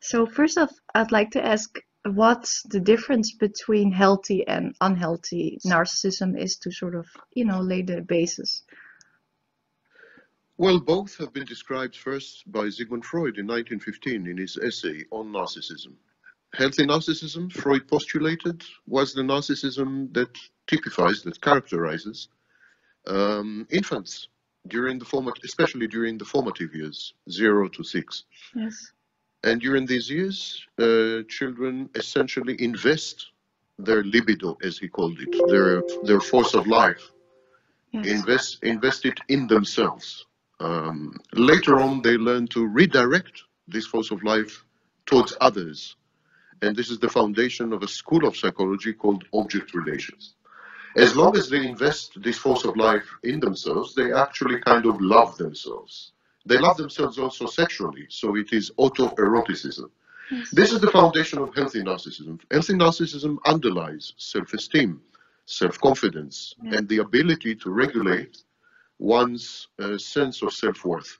So first off, I'd like to ask what the difference between healthy and unhealthy narcissism is to sort of, you know, lay the basis. Well, both have been described first by Sigmund Freud in 1915 in his essay on narcissism. Healthy narcissism, Freud postulated, was the narcissism that typifies, that characterizes um, infants during the format, especially during the formative years, zero to six. Yes. And during these years, uh, children essentially invest their libido, as he called it, their their force of life, Yes. invest invest it in themselves. Um, later on, they learn to redirect this force of life towards others, and this is the foundation of a school of psychology called object relations. As long as they invest this force of life in themselves, they actually kind of love themselves. They love themselves also sexually, so it is autoeroticism. Yes. This is the foundation of healthy narcissism. Healthy narcissism underlies self-esteem, self-confidence, Yeah. and the ability to regulate one's uh, sense of self-worth.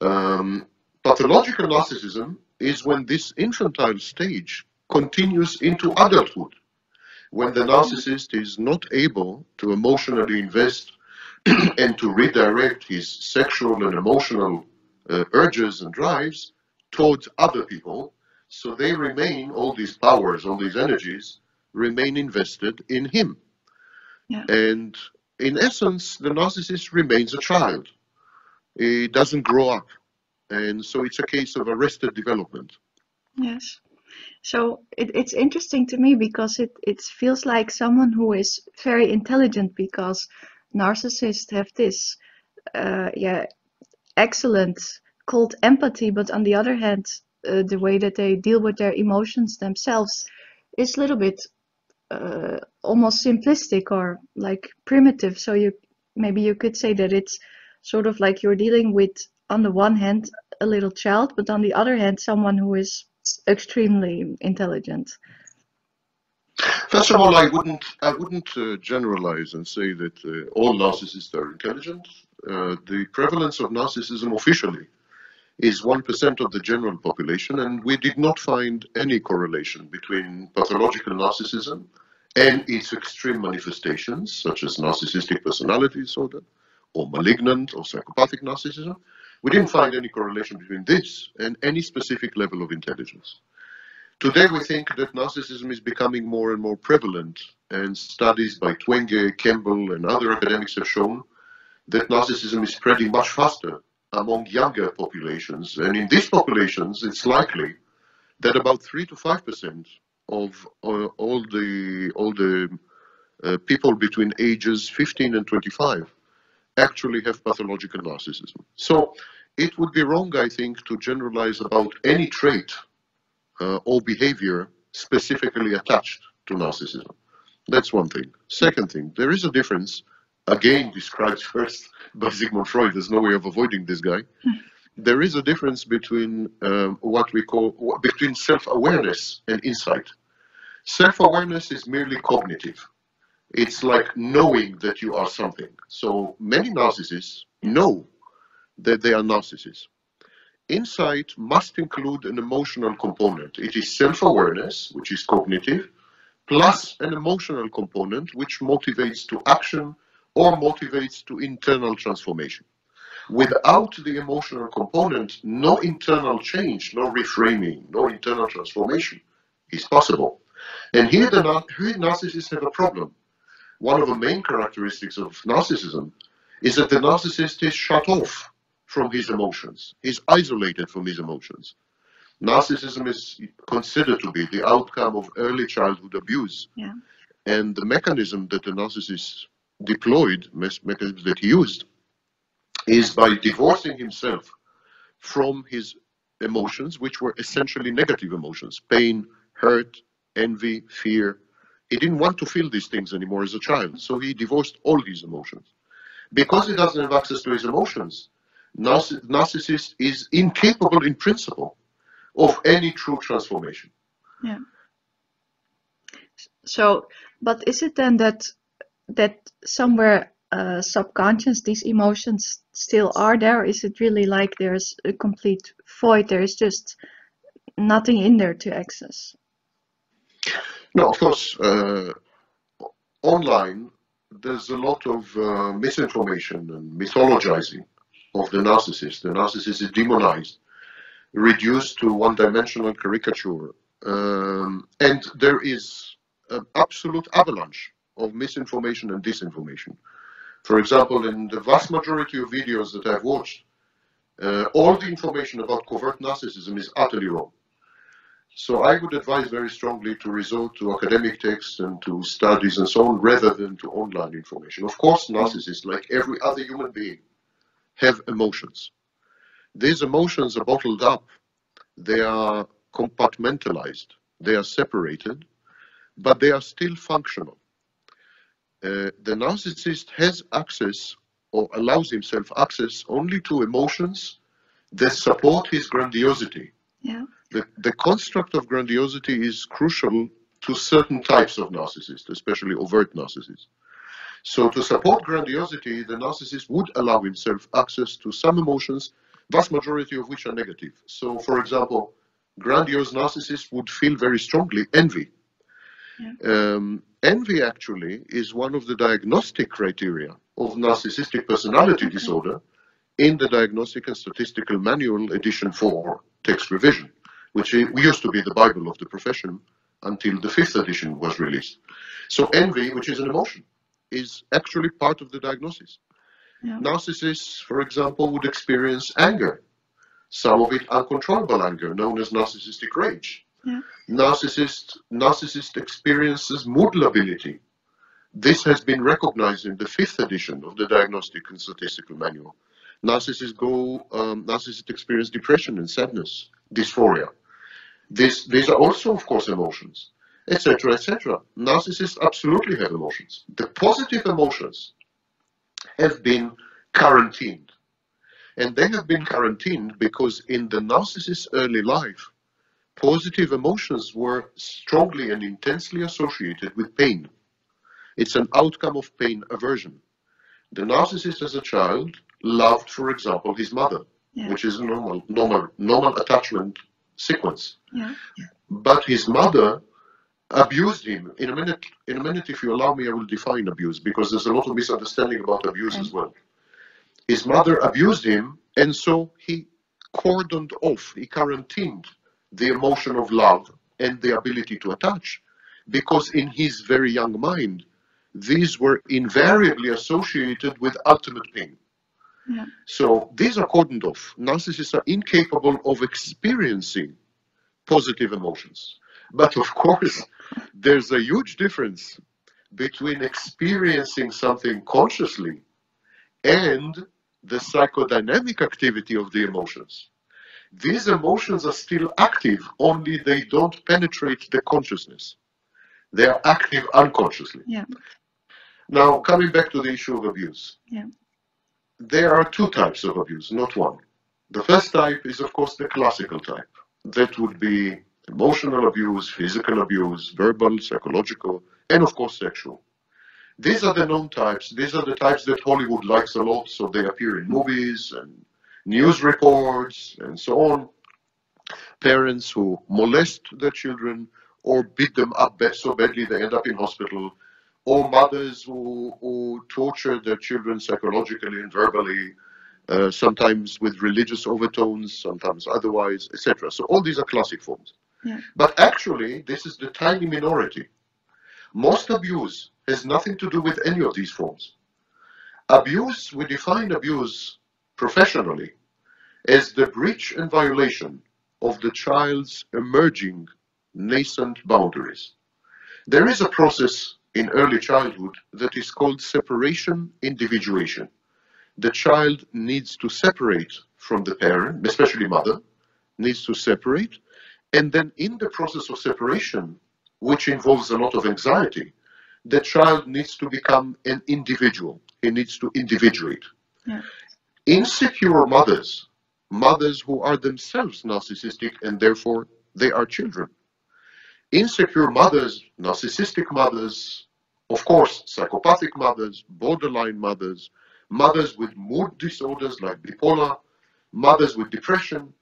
Um, pathological narcissism is when this infantile stage continues into adulthood, when the narcissist is not able to emotionally invest and to redirect his sexual and emotional uh, urges and drives towards other people. So they remain, all these powers, all these energies, remain invested in him. Yeah. And in essence, the narcissist remains a child. He doesn't grow up. And so it's a case of arrested development. Yes. So it, it's interesting to me because it, it feels like someone who is very intelligent because narcissists have this uh, yeah excellent cold empathy, but on the other hand, uh, the way that they deal with their emotions themselves is a little bit uh, almost simplistic or like primitive. So you maybe you could say that it's sort of like you're dealing with on the one hand a little child, but on the other hand someone who is extremely intelligent. First of all, I wouldn't, I wouldn't uh, generalize and say that uh, all narcissists are intelligent. Uh, the prevalence of narcissism officially is 1% of the general population, and we did not find any correlation between pathological narcissism and its extreme manifestations, such as narcissistic personality disorder, or malignant or psychopathic narcissism. We didn't find any correlation between this and any specific level of intelligence. Today, we think that narcissism is becoming more and more prevalent, and studies by Twenge, Campbell, and other academics have shown that narcissism is spreading much faster among younger populations. And in these populations, it's likely that about 3 to 5% of uh, all the, all the uh, people between ages 15 and 25 actually have pathological narcissism. So it would be wrong, I think, to generalize about any trait uh, or behavior specifically attached to narcissism. That's one thing. Second thing, there is a difference, again described first by Sigmund Freud, there's no way of avoiding this guy. There is a difference between um, what we call, between self-awareness and insight. Self-awareness is merely cognitive. It's like knowing that you are something. So many narcissists know that they are narcissists. Insight must include an emotional component. It is self-awareness, which is cognitive, plus an emotional component, which motivates to action or motivates to internal transformation. Without the emotional component, no internal change, no reframing, no internal transformation is possible. And here the here narcissists have a problem. One of the main characteristics of narcissism is that the narcissist is shut off from his emotions. He's isolated from his emotions. Narcissism is considered to be the outcome of early childhood abuse. Yeah. And the mechanism that the narcissist deployed, mechanisms that he used, is by divorcing himself from his emotions, which were essentially negative emotions pain, hurt, envy, fear. He didn't want to feel these things anymore as a child, so he divorced all his emotions. Because he doesn't have access to his emotions, narcissist is incapable in principle of any true transformation. Yeah. So, but is it then that that somewhere uh, subconscious these emotions still are there? Is it really like there's a complete void? There is just nothing in there to access. No, of course, uh, online there's a lot of uh, misinformation and mythologizing of the narcissist. The narcissist is demonized, reduced to one-dimensional caricature, um, and there is an absolute avalanche of misinformation and disinformation. For example, in the vast majority of videos that I've watched, uh, all the information about covert narcissism is utterly wrong. So I would advise very strongly to resort to academic texts and to studies and so on rather than to online information. Of course, narcissists, like every other human being, have emotions. These emotions are bottled up. They are compartmentalized. They are separated, but they are still functional. Uh, the narcissist has access or allows himself access only to emotions that support his grandiosity. Yeah. The, the construct of grandiosity is crucial to certain types of narcissists, especially overt narcissists. So to support grandiosity, the narcissist would allow himself access to some emotions, vast majority of which are negative. So for example, grandiose narcissists would feel very strongly envy. Yeah. Um, envy actually is one of the diagnostic criteria of narcissistic personality disorder in the Diagnostic and Statistical Manual Edition 4 text revision, which used to be the Bible of the profession until the fifth edition was released. So envy, which is an emotion, is actually part of the diagnosis. Yeah. Narcissists, for example, would experience anger, some of it uncontrollable anger, known as narcissistic rage. Yeah. Narcissist, narcissist experiences mood lability. This has been recognized in the fifth edition of the Diagnostic and Statistical Manual. Narcissists go, um, narcissists experience depression and sadness, dysphoria. This, these are also, of course, emotions, etc., etc. Narcissists absolutely have emotions. The positive emotions have been quarantined. And they have been quarantined because in the narcissist's early life, positive emotions were strongly and intensely associated with pain. It's an outcome of pain aversion. The narcissist as a child loved, for example, his mother, Yeah. which is a normal, normal, normal attachment sequence. Yeah. But his mother abused him. In a minute, in a minute, if you allow me, I will define abuse because there's a lot of misunderstanding about abuse as well. His mother abused him, and so he cordoned off, he quarantined the emotion of love and the ability to attach, because in his very young mind, these were invariably associated with ultimate pain. Yeah. So these are cordoned off. Narcissists are incapable of experiencing positive emotions. But of course, there's a huge difference between experiencing something consciously and the psychodynamic activity of the emotions. These emotions are still active, only they don't penetrate the consciousness. They are active unconsciously. Yeah. Now, coming back to the issue of abuse. Yeah. There are two types of abuse, not one. The first type is, of course, the classical type. That would be emotional abuse, physical abuse, verbal, psychological, and of course, sexual. These are the known types. These are the types that Hollywood likes a lot, so they appear in movies and news reports and so on. Parents who molest their children or beat them up so badly they end up in hospital, or mothers who, who torture their children psychologically and verbally, uh, sometimes with religious overtones, sometimes otherwise, etc. So all these are classic forms. But actually, this is the tiny minority. Most abuse has nothing to do with any of these forms. Abuse, we define abuse professionally as the breach and violation of the child's emerging nascent boundaries. There is a process in early childhood that is called separation individuation. The child needs to separate from the parent, especially mother, needs to separate, and then in the process of separation, which involves a lot of anxiety, the child needs to become an individual. He needs to individuate. Yeah. Insecure mothers, mothers who are themselves narcissistic and therefore they are children. Insecure mothers, narcissistic mothers, of course, psychopathic mothers, borderline mothers, mothers with mood disorders like bipolar, mothers with depression,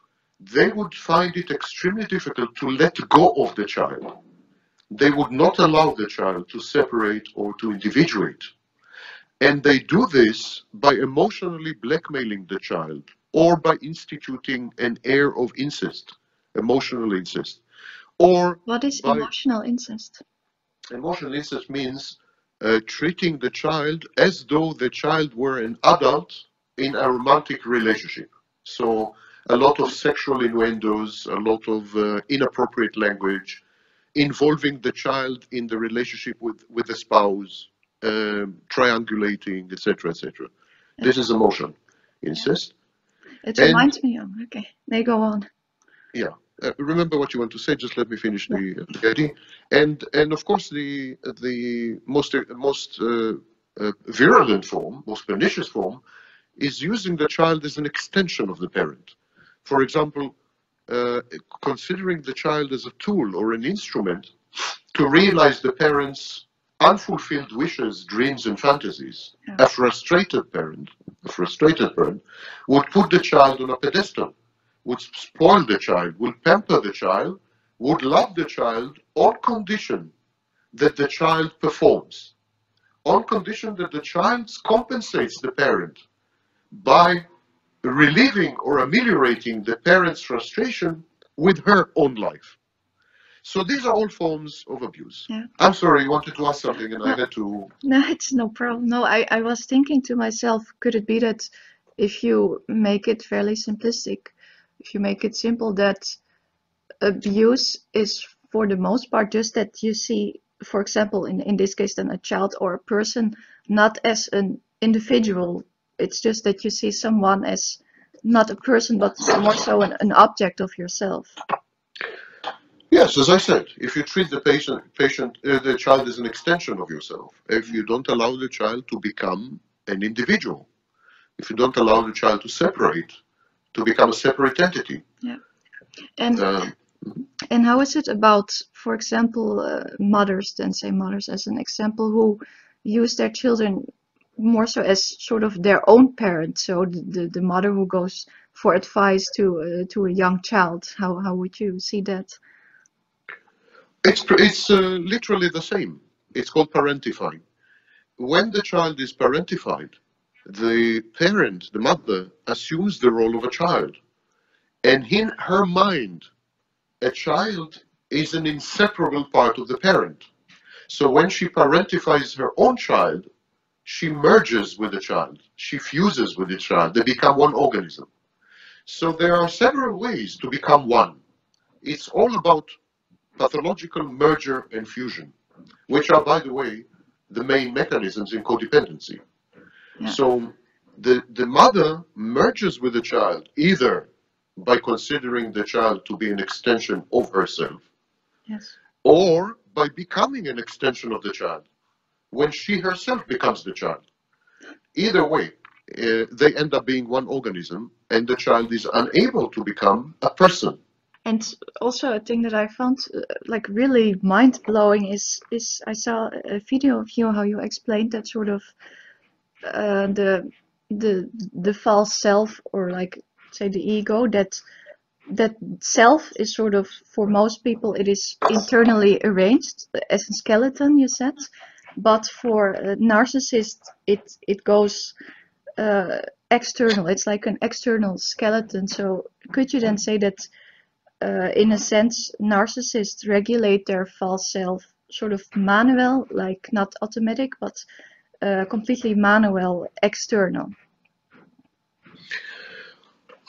they would find it extremely difficult to let go of the child. They would not allow the child to separate or to individuate. And they do this by emotionally blackmailing the child or by instituting an air of incest, emotional incest. Or What is emotional incest? emotional incest means uh, treating the child as though the child were an adult in a romantic relationship. So a lot of sexual innuendos, a lot of uh, inappropriate language, involving the child in the relationship with, with the spouse, um, triangulating, etc., etc. This is emotion incest. It And- reminds me of, okay, they go on. Yeah. Uh, remember what you want to say. Just let me finish the, the idea. And and of course the the most most uh, uh, virulent form, most pernicious form, is using the child as an extension of the parent. For example, uh, considering the child as a tool or an instrument to realize the parent's unfulfilled wishes, dreams, and fantasies. Yeah. A frustrated parent, a frustrated parent, would put the child on a pedestal would spoil the child, would pamper the child, would love the child on condition that the child performs, on condition that the child compensates the parent by relieving or ameliorating the parent's frustration with her own life. So these are all forms of abuse. Yeah. I'm sorry, you wanted to ask something and I had to. No, it's no problem. No, I, I was thinking to myself, could it be that if you make it fairly simplistic, if you make it simple, that abuse is for the most part just that you see, for example, in, in this case, then a child or a person not as an individual. It's just that you see someone as not a person, but more so an, an object of yourself. Yes, as I said, if you treat the patient, patient, uh, the child as an extension of yourself, if you don't allow the child to become an individual, if you don't allow the child to separate, to become a separate entity, Yeah. And um, And how is it about, for example, uh, mothers, then say mothers as an example, who use their children more so as sort of their own parent? So the, the, the mother who goes for advice to uh, to a young child. How how would you see that? it's it's uh, literally the same. It's called parentifying. When the child is parentified, the parent, the mother, assumes the role of a child, and in her mind, a child is an inseparable part of the parent. So when she parentifies her own child, she merges with the child, she fuses with the child, they become one organism. So there are several ways to become one. It's all about pathological merger and fusion, which are, by the way, the main mechanisms in codependency. Yeah. So the, the mother merges with the child either by considering the child to be an extension of herself Yes. or by becoming an extension of the child when she herself becomes the child. Either way, uh, they end up being one organism and the child is unable to become a person. And also a thing that I found uh, like really mind blowing is is I saw a video of you how you explained that sort of uh, the the the false self or like say the ego that that self is sort of for most people it is internally arranged as a skeleton you said but for a narcissist it it goes uh, external it's like an external skeleton so could you then say that uh, in a sense, narcissists regulate their false self sort of manual, like not automatic, but uh, completely manual, external.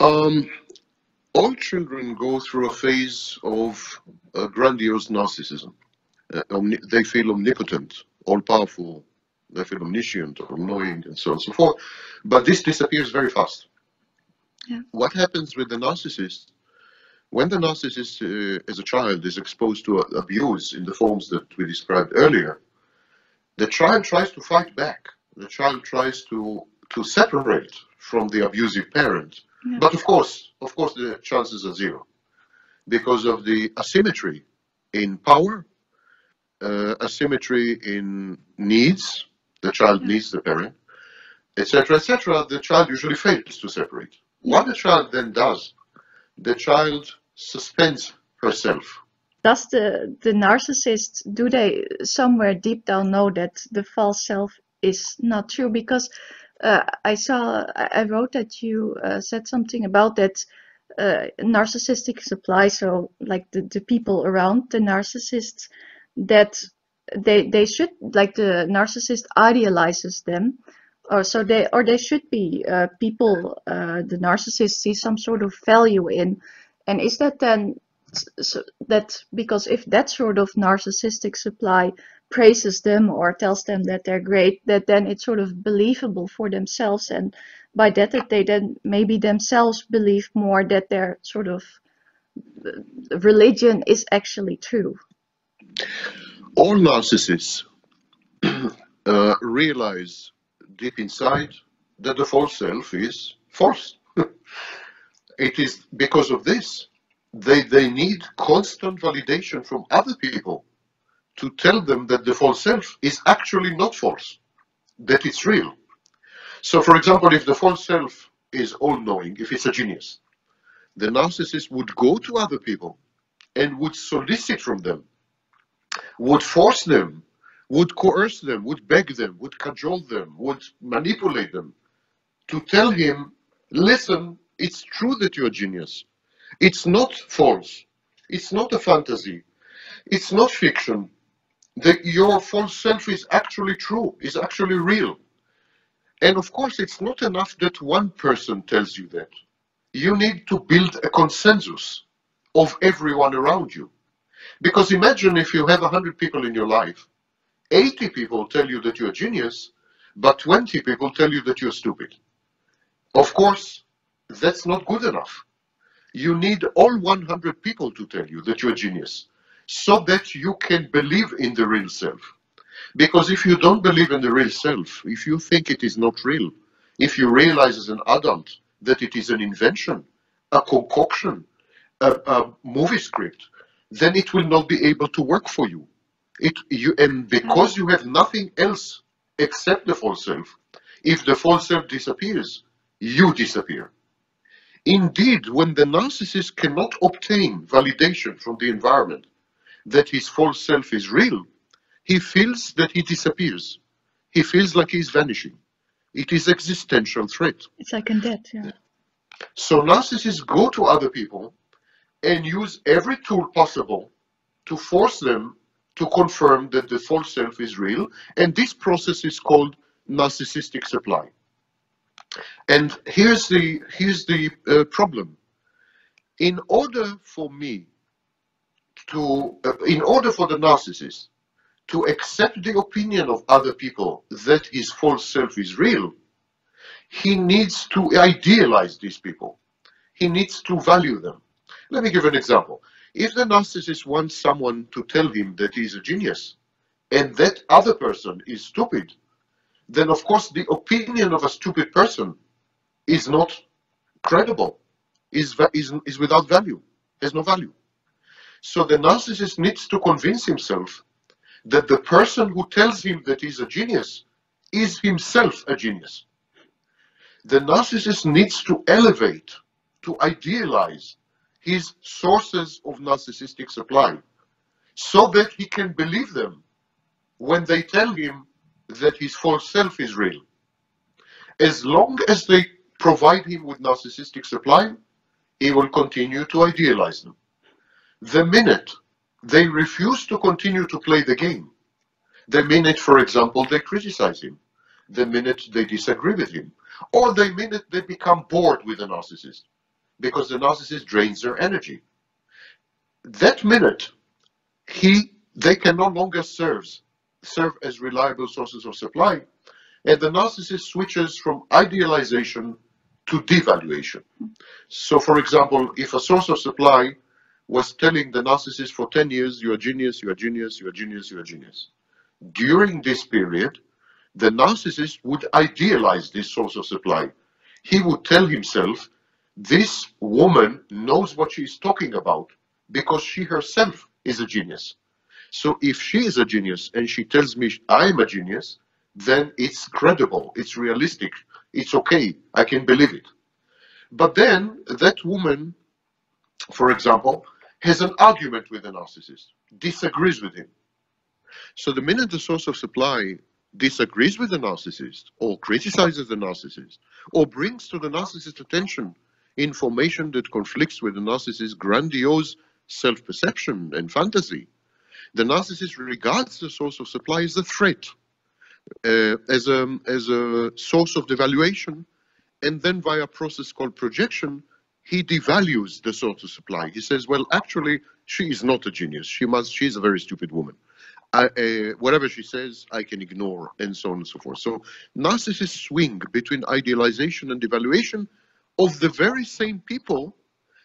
Um, all children go through a phase of uh, grandiose narcissism. Uh, they feel omnipotent, all powerful, they feel omniscient or knowing and so on and so forth. But this disappears very fast. Yeah. What happens with the narcissist? When the narcissist, uh, as a child, is exposed to abuse in the forms that we described earlier, the child tries to fight back. The child tries to to separate from the abusive parent. Yeah. But of course, of course, the chances are zero because of the asymmetry in power, uh, asymmetry in needs. The child needs the parent, etc., etc. The child usually fails to separate. What the child then does the child suspends herself. Does the, the narcissist, do they somewhere deep down know that the false self is not true? Because uh, I saw, I wrote that you uh, said something about that uh, narcissistic supply, so like the, the people around the narcissist, that they they should like the narcissist idealizes them or so they or they should be uh, people uh, the narcissist sees some sort of value in. And is that then so that because if that sort of narcissistic supply praises them or tells them that they're great that then it's sort of believable for themselves. And by that that they then maybe themselves believe more that their sort of uh, religion is actually true all narcissists uh, realize deep inside that the false self is false. it is because of this they, they need constant validation from other people to tell them that the false self is actually not false, that it's real. So, for example, if the false self is all knowing, if it's a genius, the narcissist would go to other people and would solicit from them would force them, would coerce them, would beg them, would cajole them, would manipulate them to tell him, listen, it's true that you're a genius. It's not false. It's not a fantasy. It's not fiction. That your false self is actually true, is actually real. And of course, it's not enough that one person tells you that. You need to build a consensus of everyone around you. Because imagine if you have 100 people in your life, 80 people tell you that you're a genius, but 20 people tell you that you're stupid. Of course, that's not good enough. You need all 100 people to tell you that you're a genius so that you can believe in the real self. Because if you don't believe in the real self, if you think it is not real, if you realize as an adult that it is an invention, a concoction, a, a movie script, then it will not be able to work for you. It, you and because you have nothing else except the false self, if the false self disappears, you disappear. Indeed, when the narcissist cannot obtain validation from the environment that his false self is real, he feels that he disappears. He feels like he's vanishing. It is existential threat. It's like in death, yeah. So narcissists go to other people and use every tool possible to force them to confirm that the false self is real. And this process is called narcissistic supply. And here's the, here's the uh, problem. In order for me to, uh, in order for the narcissist to accept the opinion of other people that his false self is real, he needs to idealize these people. He needs to value them. Let me give an example. If the narcissist wants someone to tell him that he's a genius, and that other person is stupid, then of course the opinion of a stupid person is not credible, is, is, is without value, has no value. So the narcissist needs to convince himself that the person who tells him that he's a genius is himself a genius. The narcissist needs to elevate, to idealize his sources of narcissistic supply so that he can believe them when they tell him that his false self is real. As long as they provide him with narcissistic supply, he will continue to idealize them. The minute they refuse to continue to play the game, the minute, for example, they criticize him, the minute they disagree with him, or the minute they become bored with a narcissist, because the narcissist drains their energy. That minute, he they can no longer serve serve as reliable sources of supply, and the narcissist switches from idealization to devaluation. So, for example, if a source of supply was telling the narcissist for 10 years, you're genius, you're genius, you're genius, you're genius. During this period, the narcissist would idealize this source of supply. He would tell himself this woman knows what she's talking about because she herself is a genius. So if she is a genius and she tells me I'm a genius, then it's credible, it's realistic, it's okay, I can believe it. But then that woman for example, has an argument with the narcissist, disagrees with him. So the minute the source of supply disagrees with the narcissist or criticizes the narcissist or brings to the narcissist attention information that conflicts with the narcissist's grandiose self-perception and fantasy, the narcissist regards the source of supply as a threat, uh, as, a, as a source of devaluation, and then via a process called projection, he devalues the source of supply. He says, well, actually, she is not a genius. She must, she's a very stupid woman. I, uh, whatever she says, I can ignore, and so on and so forth. So narcissists swing between idealization and devaluation of the very same people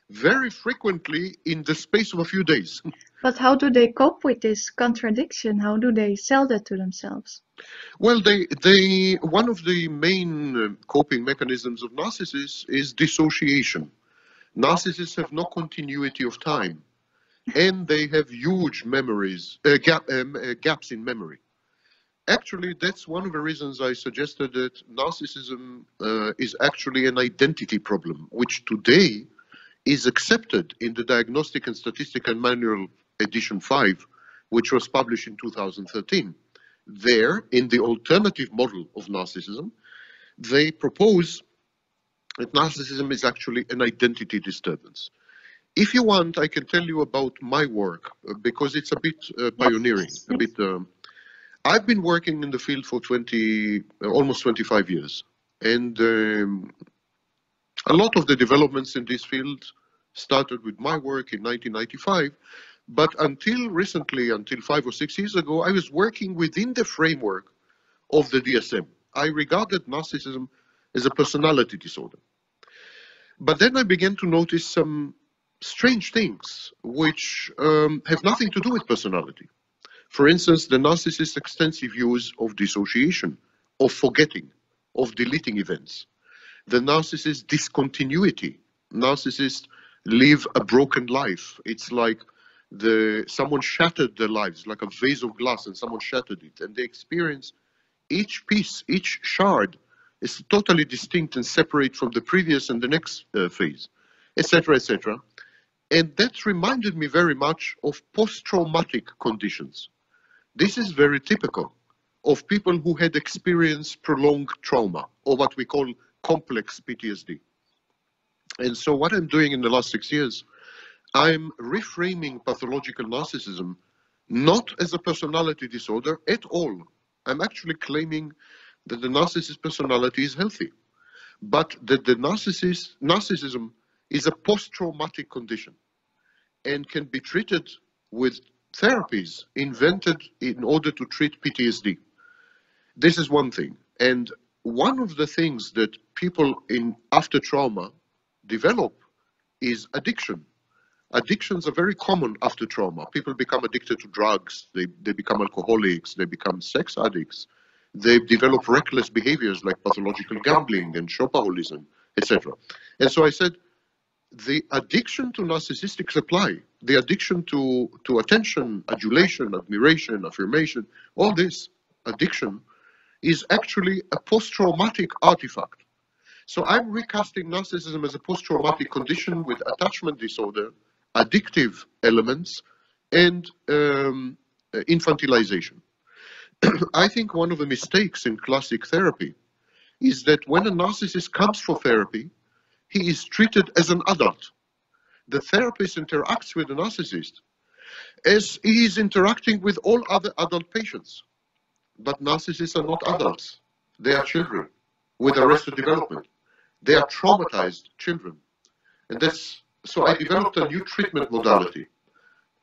very frequently in the space of a few days. But how do they cope with this contradiction? How do they sell that to themselves? Well, they, they, one of the main uh, coping mechanisms of narcissists is dissociation. Narcissists have no continuity of time and they have huge memories, uh, gap, um, uh, gaps in memory. Actually, that's one of the reasons I suggested that narcissism uh, is actually an identity problem, which today is accepted in the Diagnostic and Statistical Manual edition 5, which was published in 2013. There, in the alternative model of narcissism, they propose that narcissism is actually an identity disturbance. If you want, I can tell you about my work uh, because it's a bit uh, pioneering, a bit. Um, I've been working in the field for 20, uh, almost 25 years, and um, a lot of the developments in this field started with my work in 1995. But until recently, until five or six years ago, I was working within the framework of the DSM. I regarded narcissism as a personality disorder. But then I began to notice some strange things which um, have nothing to do with personality. For instance, the narcissist's extensive use of dissociation, of forgetting, of deleting events. The narcissist's discontinuity. Narcissists live a broken life. It's like the someone shattered their lives, like a vase of glass, and someone shattered it, and they experience each piece, each shard is totally distinct and separate from the previous and the next uh, phase, etc., etc. And that reminded me very much of post-traumatic conditions. This is very typical of people who had experienced prolonged trauma, or what we call complex PTSD. And so what I'm doing in the last six years, I'm reframing pathological narcissism not as a personality disorder at all. I'm actually claiming that the narcissist personality is healthy, but that the narcissist, narcissism is a post-traumatic condition and can be treated with therapies invented in order to treat PTSD. This is one thing. And one of the things that people in after trauma develop is addiction. Addictions are very common after trauma. People become addicted to drugs, they, they become alcoholics, they become sex addicts, they develop reckless behaviors like pathological gambling and shopaholism, etc. And so I said, the addiction to narcissistic supply, the addiction to, to attention, adulation, admiration, affirmation, all this addiction is actually a post-traumatic artifact. So I'm recasting narcissism as a post-traumatic condition with attachment disorder, addictive elements, and um, infantilization. I think one of the mistakes in classic therapy is that when a narcissist comes for therapy, he is treated as an adult. The therapist interacts with the narcissist as he is interacting with all other adult patients. But narcissists are not adults. They are children with arrested development. They are traumatized children. And that's, so I developed a new treatment modality.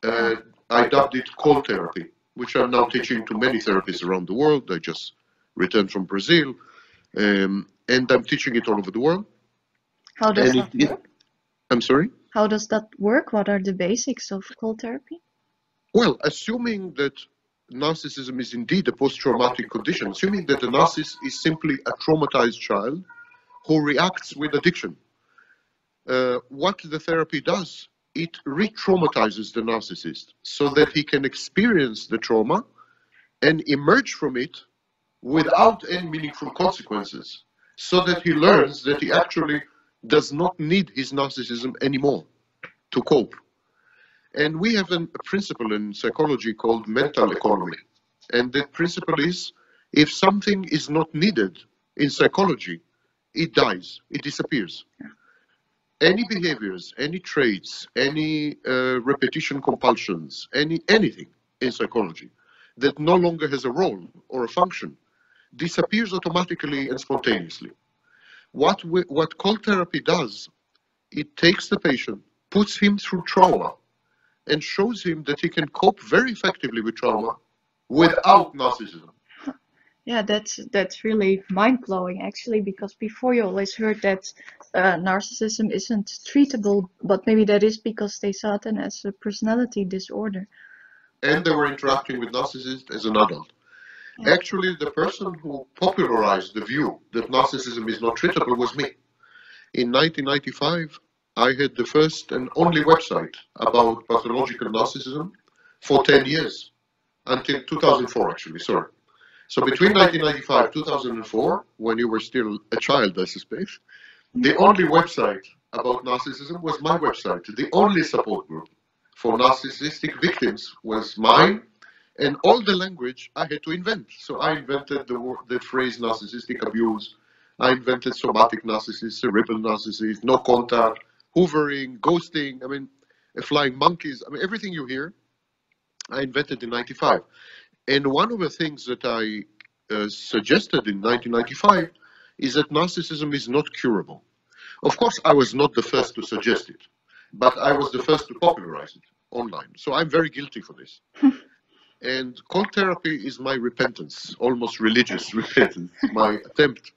Uh, I dubbed it cold therapy, which I'm now teaching to many therapists around the world. I just returned from Brazil, um, and I'm teaching it all over the world. How does that it, work? I'm sorry? How does that work? What are the basics of cold therapy? Well, assuming that narcissism is indeed a post-traumatic condition, assuming that the narcissist is simply a traumatized child who reacts with addiction, uh, what the therapy does, it re-traumatizes the narcissist so that he can experience the trauma and emerge from it without any meaningful consequences, so that he learns that he actually does not need his narcissism anymore. to cope. And we have a principle in psychology called mental economy. And that principle is if something is not needed in psychology, it dies, it disappears. Any behaviors, any traits, any uh, repetition compulsions, any anything in psychology that no longer has a role or a function disappears automatically and spontaneously. What, we, what cold therapy does, it takes the patient, puts him through trauma, and shows him that he can cope very effectively with trauma without narcissism. Yeah, that's that's really mind blowing actually, because before you always heard that uh, narcissism isn't treatable, but maybe that is because they saw it as a personality disorder. And they were interacting with narcissists as an adult. Actually, the person who popularized the view that narcissism is not treatable was me. In 1995, I had the first and only website about pathological narcissism for 10 years, until 2004 actually, sorry. So between 1995 2004, when you were still a child, I suspect, the only website about narcissism was my website. The only support group for narcissistic victims was mine and all the language I had to invent. So I invented the, the phrase narcissistic abuse. I invented somatic narcissism, cerebral narcissism, no contact, hoovering, ghosting. I mean, flying monkeys. I mean, everything you hear, I invented in 95. And one of the things that I uh, suggested in 1995 is that narcissism is not curable. Of course, I was not the first to suggest it, but I was the first to popularize it online. So I'm very guilty for this. And cold therapy is my repentance, almost religious repentance, my attempt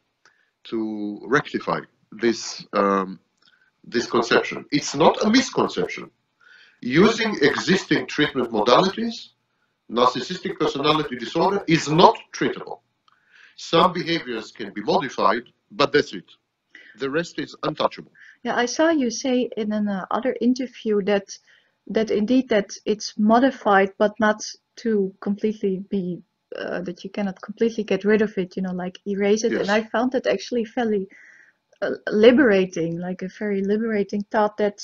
to rectify this um, this conception. It's not a misconception. Using existing treatment modalities, narcissistic personality disorder is not treatable. Some behaviors can be modified, but that's it. The rest is untouchable. Yeah, I saw you say in another interview that that indeed that it's modified, but not to completely be uh, that you cannot completely get rid of it you know like erase it. Yes. and i found it actually fairly uh, liberating like a very liberating thought that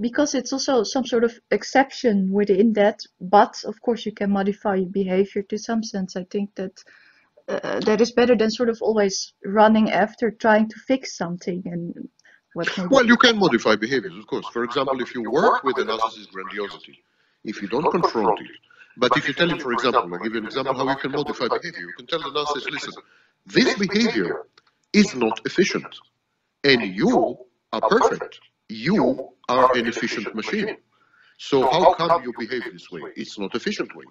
because it's also some sort of exception within that but of course you can modify your behavior to some sense. I think that uh, that is better than sort of always running after trying to fix something and well you can modify behaviors of course. For example if you work with a narcissist grandiosity if you don't confront it but if you tell him, for example, I'll give you an example how you can modify behavior. You can tell the narcissist, listen, this behavior is not efficient. And you are perfect. You are an efficient machine. So how come you behave this way? It's not efficient way.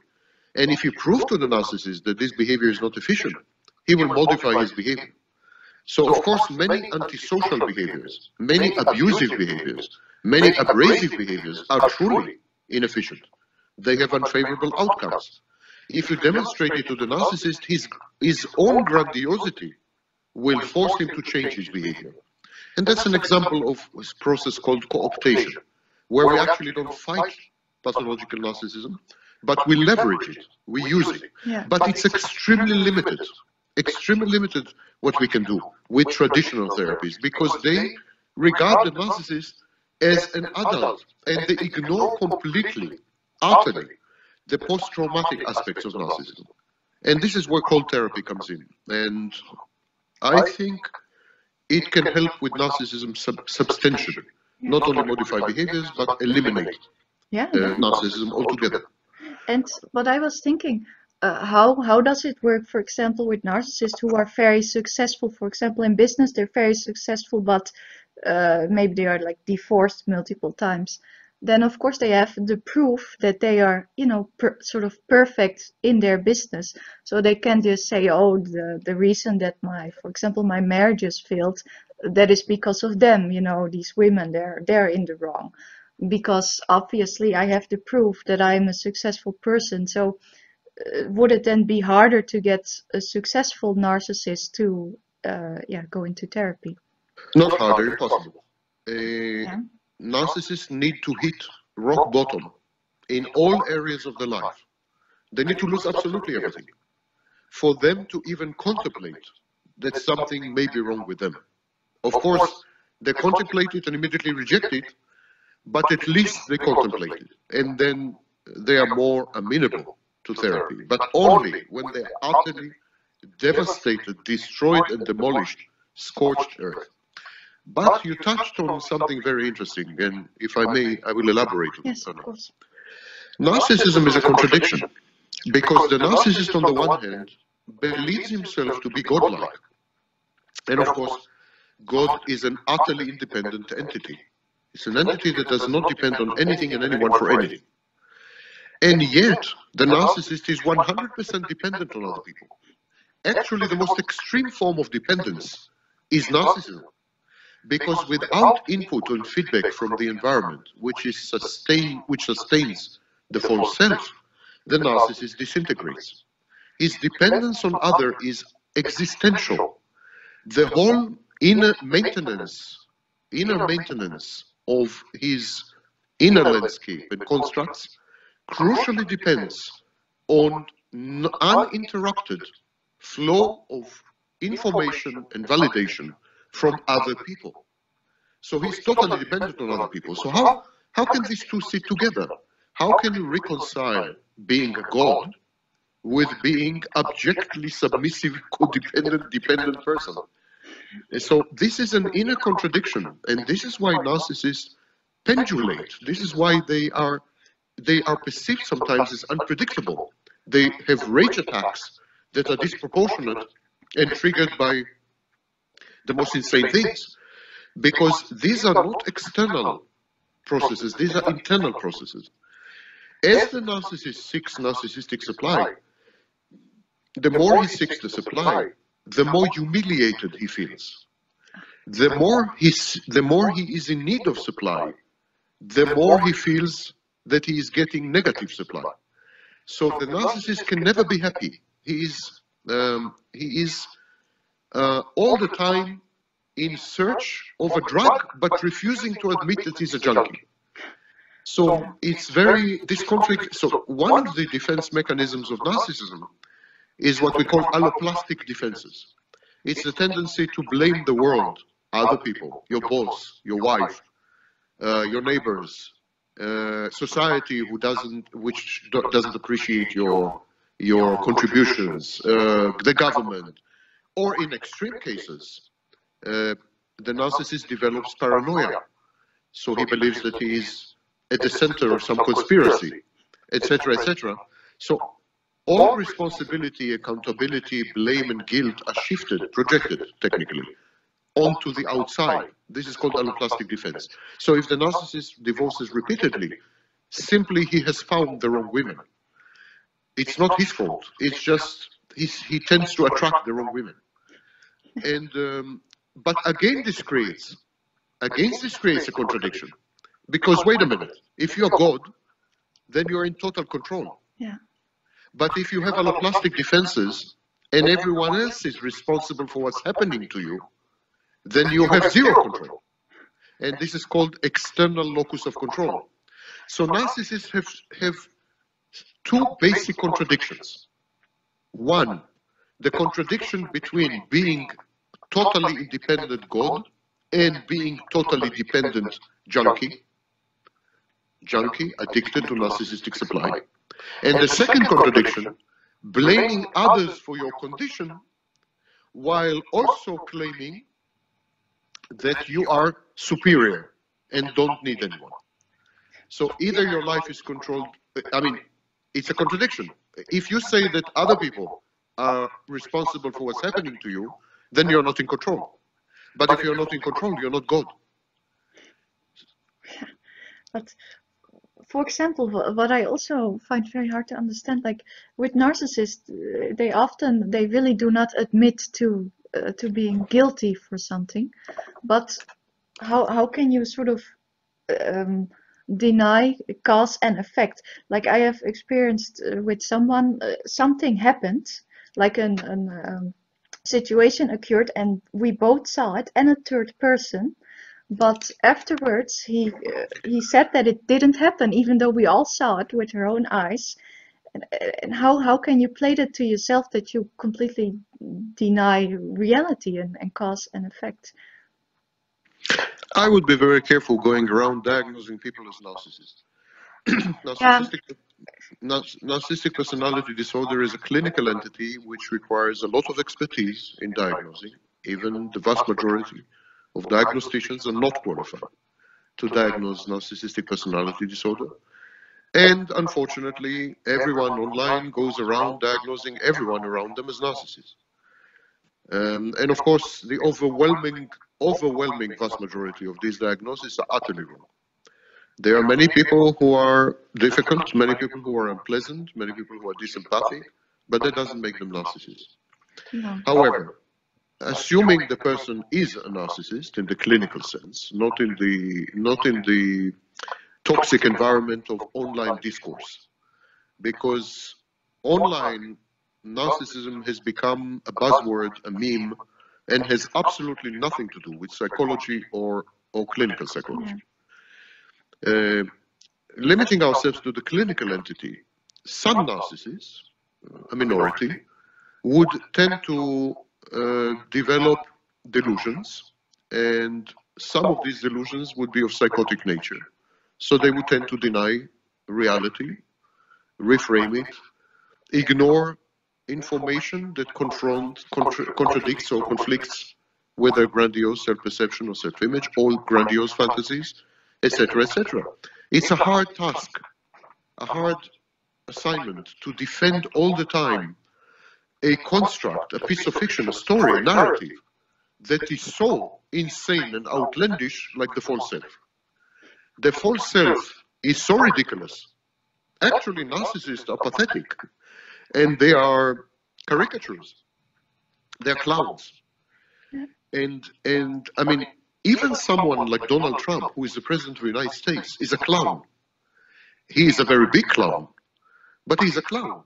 And if you prove to the narcissist that this behavior is not efficient, he will modify his behavior. So of course, many antisocial behaviors, many abusive behaviors, many abrasive behaviors are truly inefficient they have unfavorable outcomes. If you demonstrate it to the narcissist, his, his own grandiosity will force him to change his behavior. And that's an example of a process called co-optation, where we actually don't fight pathological narcissism, but we leverage it, we use it. Yeah. But it's extremely limited, extremely limited what we can do with traditional therapies because they regard the narcissist as an adult and they ignore completely utterly the post-traumatic aspects of narcissism. And this is where cold therapy comes in. And I think it can help with narcissism sub substantially. Not only modify behaviors, but eliminate yeah, uh, narcissism altogether. And what I was thinking, uh, how how does it work, for example, with narcissists who are very successful, for example, in business, they're very successful, but uh, maybe they are like divorced multiple times then of course they have the proof that they are, you know, per, sort of perfect in their business. So they can just say, oh, the, the reason that my, for example, my marriage marriages failed, that is because of them, you know, these women, they're, they're in the wrong. Because obviously I have the proof that I'm a successful person. So uh, would it then be harder to get a successful narcissist to, uh, yeah, go into therapy? Not harder, possible. Uh, yeah narcissists need to hit rock bottom in all areas of their life. They need to lose absolutely everything for them to even contemplate that something may be wrong with them. Of course, they contemplate it and immediately reject it, but at least they contemplate it, and then they are more amenable to therapy, but only when they are utterly devastated, destroyed, and demolished, scorched earth. But you touched on something very interesting, and if I may, I will elaborate on Yes, it. of course. Narcissism is a contradiction because the narcissist, on the one hand, believes himself to be godlike. And of course, God is an utterly independent entity. It's an entity that does not depend on anything and anyone for anything. And yet, the narcissist is 100% dependent on other people. Actually, the most extreme form of dependence is narcissism. Because without input and feedback from the environment, which is sustain, which sustains the false self, the narcissist disintegrates. His dependence on other is existential. The whole inner maintenance, inner maintenance of his inner landscape and constructs crucially depends on uninterrupted flow of information and validation from other people. So he's totally dependent on other people. So how, how can these two sit together? How can you reconcile being a god with being abjectly submissive, codependent, dependent person? So this is an inner contradiction, and this is why narcissists pendulate. This is why they are they are perceived sometimes as unpredictable. They have rage attacks that are disproportionate and triggered by the most insane things, because these are not external processes; these are internal processes. As the narcissist seeks narcissistic supply, the more he seeks the supply, the more humiliated he feels. The more he's, the more he is in need of supply, the more he feels that he is getting negative supply. So the narcissist can never be happy. He is, um, he is uh, all the time in search of a drug, but refusing to admit that he's a junkie. So it's very, this conflict, so one of the defense mechanisms of narcissism is what we call alloplastic defenses. It's the tendency to blame the world, other people, your boss, your wife, uh, your neighbors, uh, society who doesn't, which do, doesn't appreciate your your contributions, uh, the government, or in extreme cases, uh, the narcissist develops paranoia. So he believes that he is at the center of some conspiracy, etc., etc. So all responsibility, accountability, blame, and guilt are shifted, projected technically, onto the outside. This is called alloplastic defense. So if the narcissist divorces repeatedly, simply he has found the wrong women. It's not his fault. It's just he tends to attract the wrong women. And um, but again, this creates against this creates a contradiction, because wait a minute, if you're God, then you're in total control. Yeah. But if you have alloplastic defenses and everyone else is responsible for what's happening to you, then you have zero control. And this is called external locus of control. So narcissists have, have two basic contradictions. One, the contradiction between being totally independent God and being totally dependent junkie, junkie addicted to narcissistic supply. And the second contradiction, blaming others for your condition while also claiming that you are superior and don't need anyone. So either your life is controlled, I mean, it's a contradiction. If you say that other people are responsible for what's happening to you, then you're not in control. But if you're not in control, you're not God. But for example, what I also find very hard to understand, like with narcissists, uh, they often they really do not admit to uh, to being guilty for something, but how how can you sort of um, deny cause and effect? Like I have experienced uh, with someone, uh, something happened, like an an um, situation occurred, and we both saw it, and a third person but afterwards he uh, he said that it didn't happen even though we all saw it with our own eyes and, and how how can you play that to yourself that you completely deny reality and, and cause and effect I would be very careful going around diagnosing people as narcissists. narcissistic, yeah. Narcissistic personality disorder is a clinical entity which requires a lot of expertise in diagnosing. Even the vast majority of diagnosticians are not qualified to diagnose narcissistic personality disorder. And unfortunately, everyone online goes around diagnosing everyone around them as narcissists. Um, and of course, the overwhelming, overwhelming vast majority of these diagnoses are utterly wrong. There are many people who are difficult, many people who are unpleasant, many people who are disempathic, but that doesn't make them narcissists. No. However, assuming the person is a narcissist in the clinical sense, not in the not in the toxic environment of online discourse, because online narcissism has become a buzzword, a meme, and has absolutely nothing to do with psychology or or clinical psychology. Uh, limiting ourselves to the clinical entity, some narcissists, a minority, would tend to uh, develop delusions, and some of these delusions would be of psychotic nature. So they would tend to deny reality, reframe it, ignore information that confront, contra contradicts or conflicts with their grandiose self-perception or self-image, or grandiose fantasies, etc., etc. It's a hard task, a hard assignment to defend all the time a construct, a piece of fiction, a story, a narrative that is so insane and outlandish like the false self. The false self is so ridiculous. Actually, narcissists are pathetic and they are caricatures. They're clowns. And, and I mean, even someone like Donald Trump, who is the president of the United States, is a clown. He is a very big clown, but he's a clown.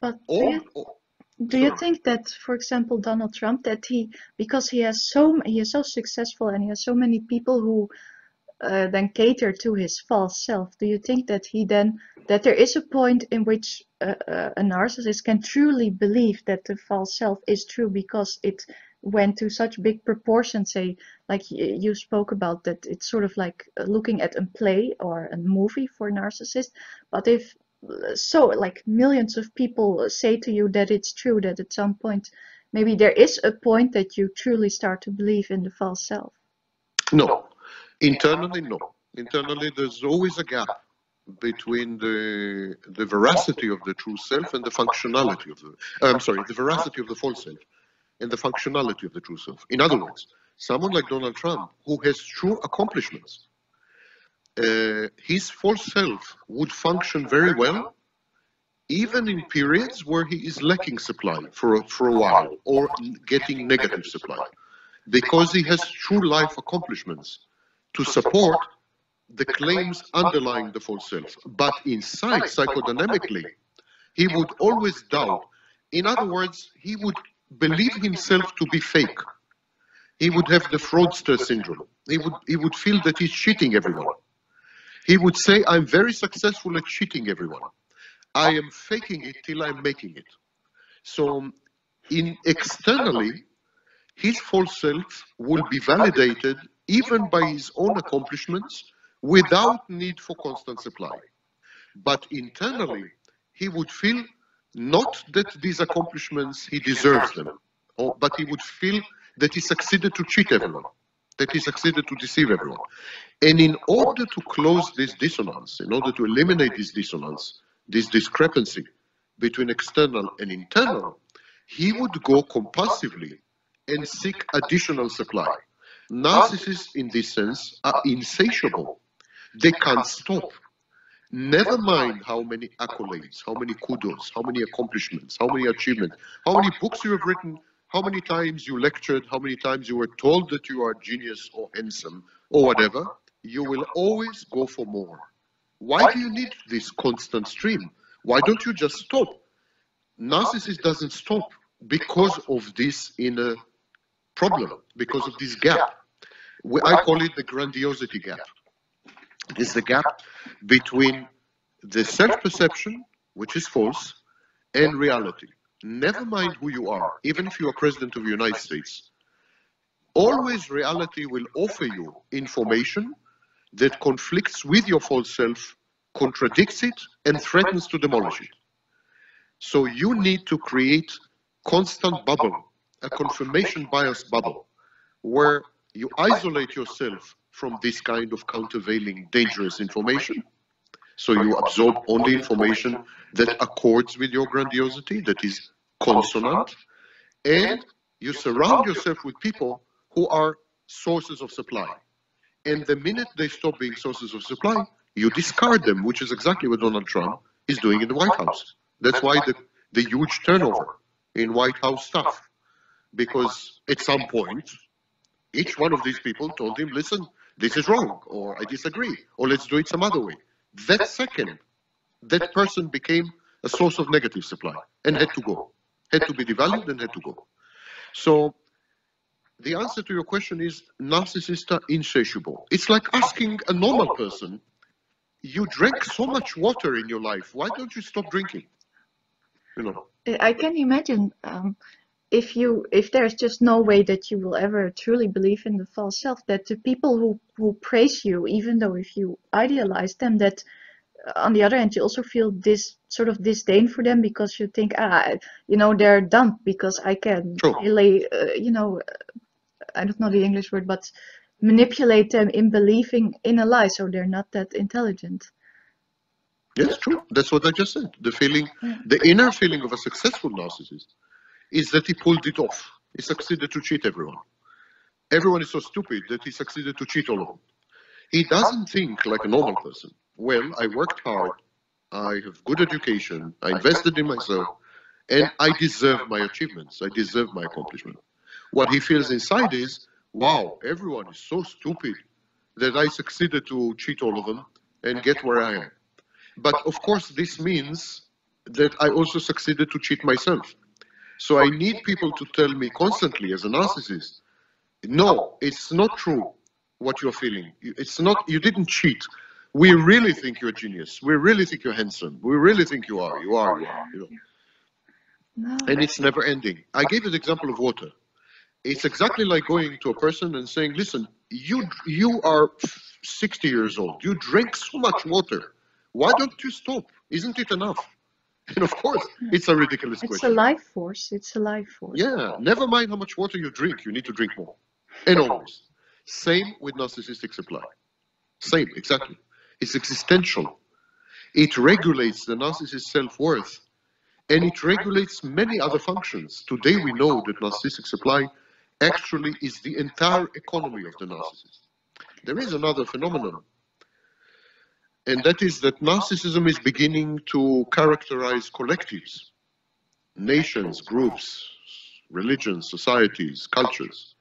But all, all, do you think that, for example, Donald Trump, that he, because he has so he is so successful and he has so many people who uh, then cater to his false self, do you think that he then that there is a point in which uh, uh, a narcissist can truly believe that the false self is true because it went to such big proportions? Say, like you spoke about that, it's sort of like looking at a play or a movie for narcissist. But if so like millions of people say to you that it's true that at some point maybe there is a point that you truly start to believe in the false self no internally no internally there's always a gap between the the veracity of the true self and the functionality of the uh, i'm sorry the veracity of the false self and the functionality of the true self in other words someone like donald trump who has true accomplishments uh, his false self would function very well even in periods where he is lacking supply for a, for a while or getting negative supply because he has true life accomplishments to support the claims underlying the false self. But inside, psychodynamically, he would always doubt. In other words, he would believe himself to be fake. He would have the fraudster syndrome. He would, he would feel that he's cheating everyone. He would say, I'm very successful at cheating everyone. I am faking it till I'm making it. So in externally, his false self will be validated even by his own accomplishments without need for constant supply. But internally, he would feel not that these accomplishments, he deserves them, or, but he would feel that he succeeded to cheat everyone that he succeeded to deceive everyone. And in order to close this dissonance, in order to eliminate this dissonance, this discrepancy between external and internal, he would go compulsively and seek additional supply. Narcissists, in this sense, are insatiable. They can't stop. Never mind how many accolades, how many kudos, how many accomplishments, how many achievements, how many books you have written, how many times you lectured, how many times you were told that you are genius or handsome or whatever, you will always go for more. Why do you need this constant stream? Why don't you just stop? Narcissist doesn't stop because of this inner problem, because of this gap. I call it the grandiosity gap. Is the gap between the self-perception, which is false, and reality never mind who you are, even if you are president of the United States, always reality will offer you information that conflicts with your false self, contradicts it, and threatens to demolish it. So you need to create constant bubble, a confirmation bias bubble, where you isolate yourself from this kind of countervailing dangerous information. So you absorb only information that accords with your grandiosity, that is consonant, and you surround yourself with people who are sources of supply. And the minute they stop being sources of supply, you discard them, which is exactly what Donald Trump is doing in the White House. That's why the, the huge turnover in White House staff. Because at some point, each one of these people told him, listen, this is wrong, or I disagree, or let's do it some other way. That second, that person became a source of negative supply and had to go, had to be devalued and had to go. So the answer to your question is narcissists are insatiable. It's like asking a normal person, you drank so much water in your life, why don't you stop drinking? You know. I can imagine um, if you if there's just no way that you will ever truly believe in the false self that the people who who praise you even though if you idealize them that uh, on the other hand you also feel this sort of disdain for them because you think ah you know they're dumb because i can True. really uh, you know i don't know the english word but manipulate them in believing in a lie so they're not that intelligent Yes, true. That's what I just said. The feeling, the inner feeling of a successful narcissist is that he pulled it off. He succeeded to cheat everyone. Everyone is so stupid that he succeeded to cheat all of them. He doesn't think like a normal person. Well, I worked hard. I have good education. I invested in myself. And I deserve my achievements. I deserve my accomplishment. What he feels inside is, wow, everyone is so stupid that I succeeded to cheat all of them and get where I am. But of course, this means that I also succeeded to cheat myself. So I need people to tell me constantly as a narcissist, no, it's not true what you're feeling. It's not, you didn't cheat. We really think you're a genius. We really think you're handsome. We really think you are. You are, you are. You know. no And it's never ending. I gave you the example of water. It's exactly like going to a person and saying, listen, you, you are 60 years old. You drink so much water. Why don't you stop? Isn't it enough? And of course, it's a ridiculous question. it's a life force it's a life force Yeah, never mind how much water you drink, you need to drink more. And always. Same with narcissistic supply. Same, exactly. It's existential. It regulates the narcissist's self worth and it regulates many other functions. Today we know that narcissistic supply actually is the entire economy of the narcissist. There is another phenomenon, and that is that narcissism is beginning to characterize collectives nations, groups, religions, societies, cultures.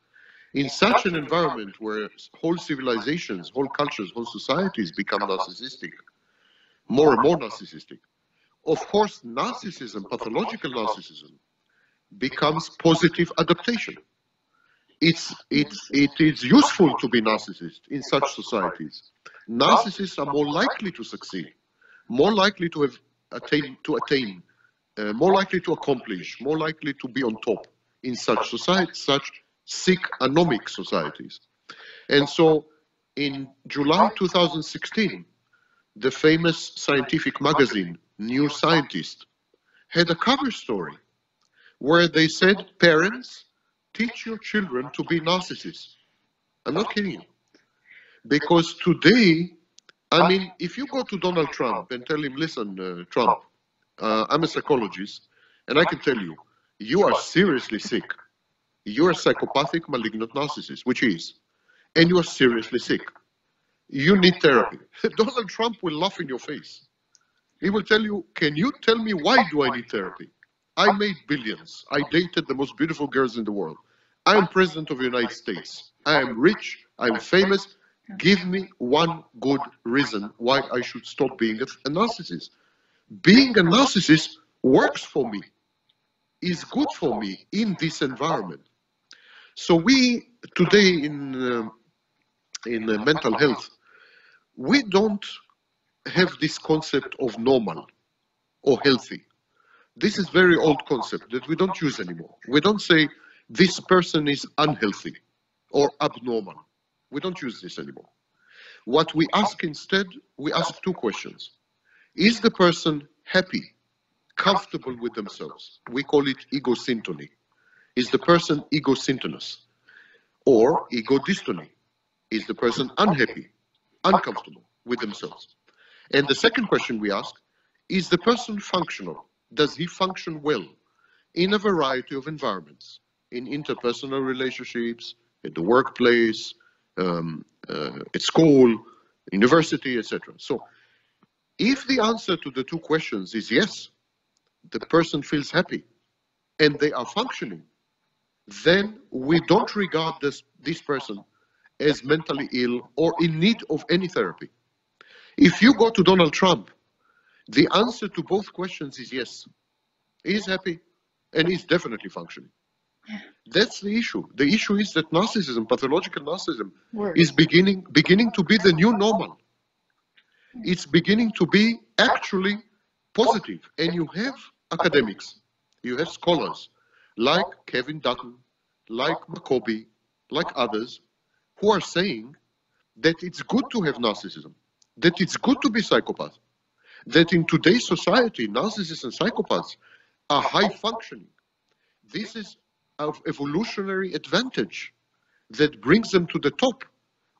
In such an environment where whole civilizations, whole cultures, whole societies become narcissistic, more and more narcissistic, of course, narcissism, pathological narcissism, becomes positive adaptation. It's, it's, it is useful to be narcissist in such societies. Narcissists are more likely to succeed, more likely to have attain, to attain uh, more likely to accomplish, more likely to be on top in such societies, such sick, anomic societies. And so in July 2016, the famous scientific magazine, New Scientist, had a cover story where they said, parents, teach your children to be narcissists. I'm not kidding you. Because today, I mean, if you go to Donald Trump and tell him, listen, uh, Trump, uh, I'm a psychologist, and I can tell you, you are seriously sick. You're a psychopathic, malignant narcissist, which is, and you are seriously sick. You need therapy. Donald Trump will laugh in your face. He will tell you, can you tell me why do I need therapy? I made billions. I dated the most beautiful girls in the world. I am president of the United States. I am rich. I am famous. Give me one good reason why I should stop being a, narcissist being a narcissist works for me, is good for me in this environment. So we today in uh, in uh, mental health, we don't have this concept of normal or healthy. This is very old concept that we don't use anymore. We don't say this person is unhealthy or abnormal. We don't use this anymore. What we ask instead, we ask two questions. Is the person happy, comfortable with themselves? We call it egosyntony. Is the person egosyntonous? Or egodystony? Is the person unhappy, uncomfortable with themselves? And the second question we ask, is the person functional? Does he function well in a variety of environments, in interpersonal relationships, at the workplace, um, uh, at school, university, etc. So if the answer to the two questions is yes, the person feels happy and they are functioning, then we don't regard this, this person as mentally ill or in need of any therapy. If you go to Donald Trump, the answer to both questions is yes. He's happy and he's definitely functioning. That's the issue. The issue is that narcissism, pathological narcissism, is beginning beginning to be the new normal. It's beginning to be actually positive. And you have academics, you have scholars like Kevin Dutton, like Maccoby, like others, who are saying that it's good to have narcissism, that it's good to be psychopath, that in today's society, narcissists and psychopaths are high functioning. This is of evolutionary advantage that brings them to the top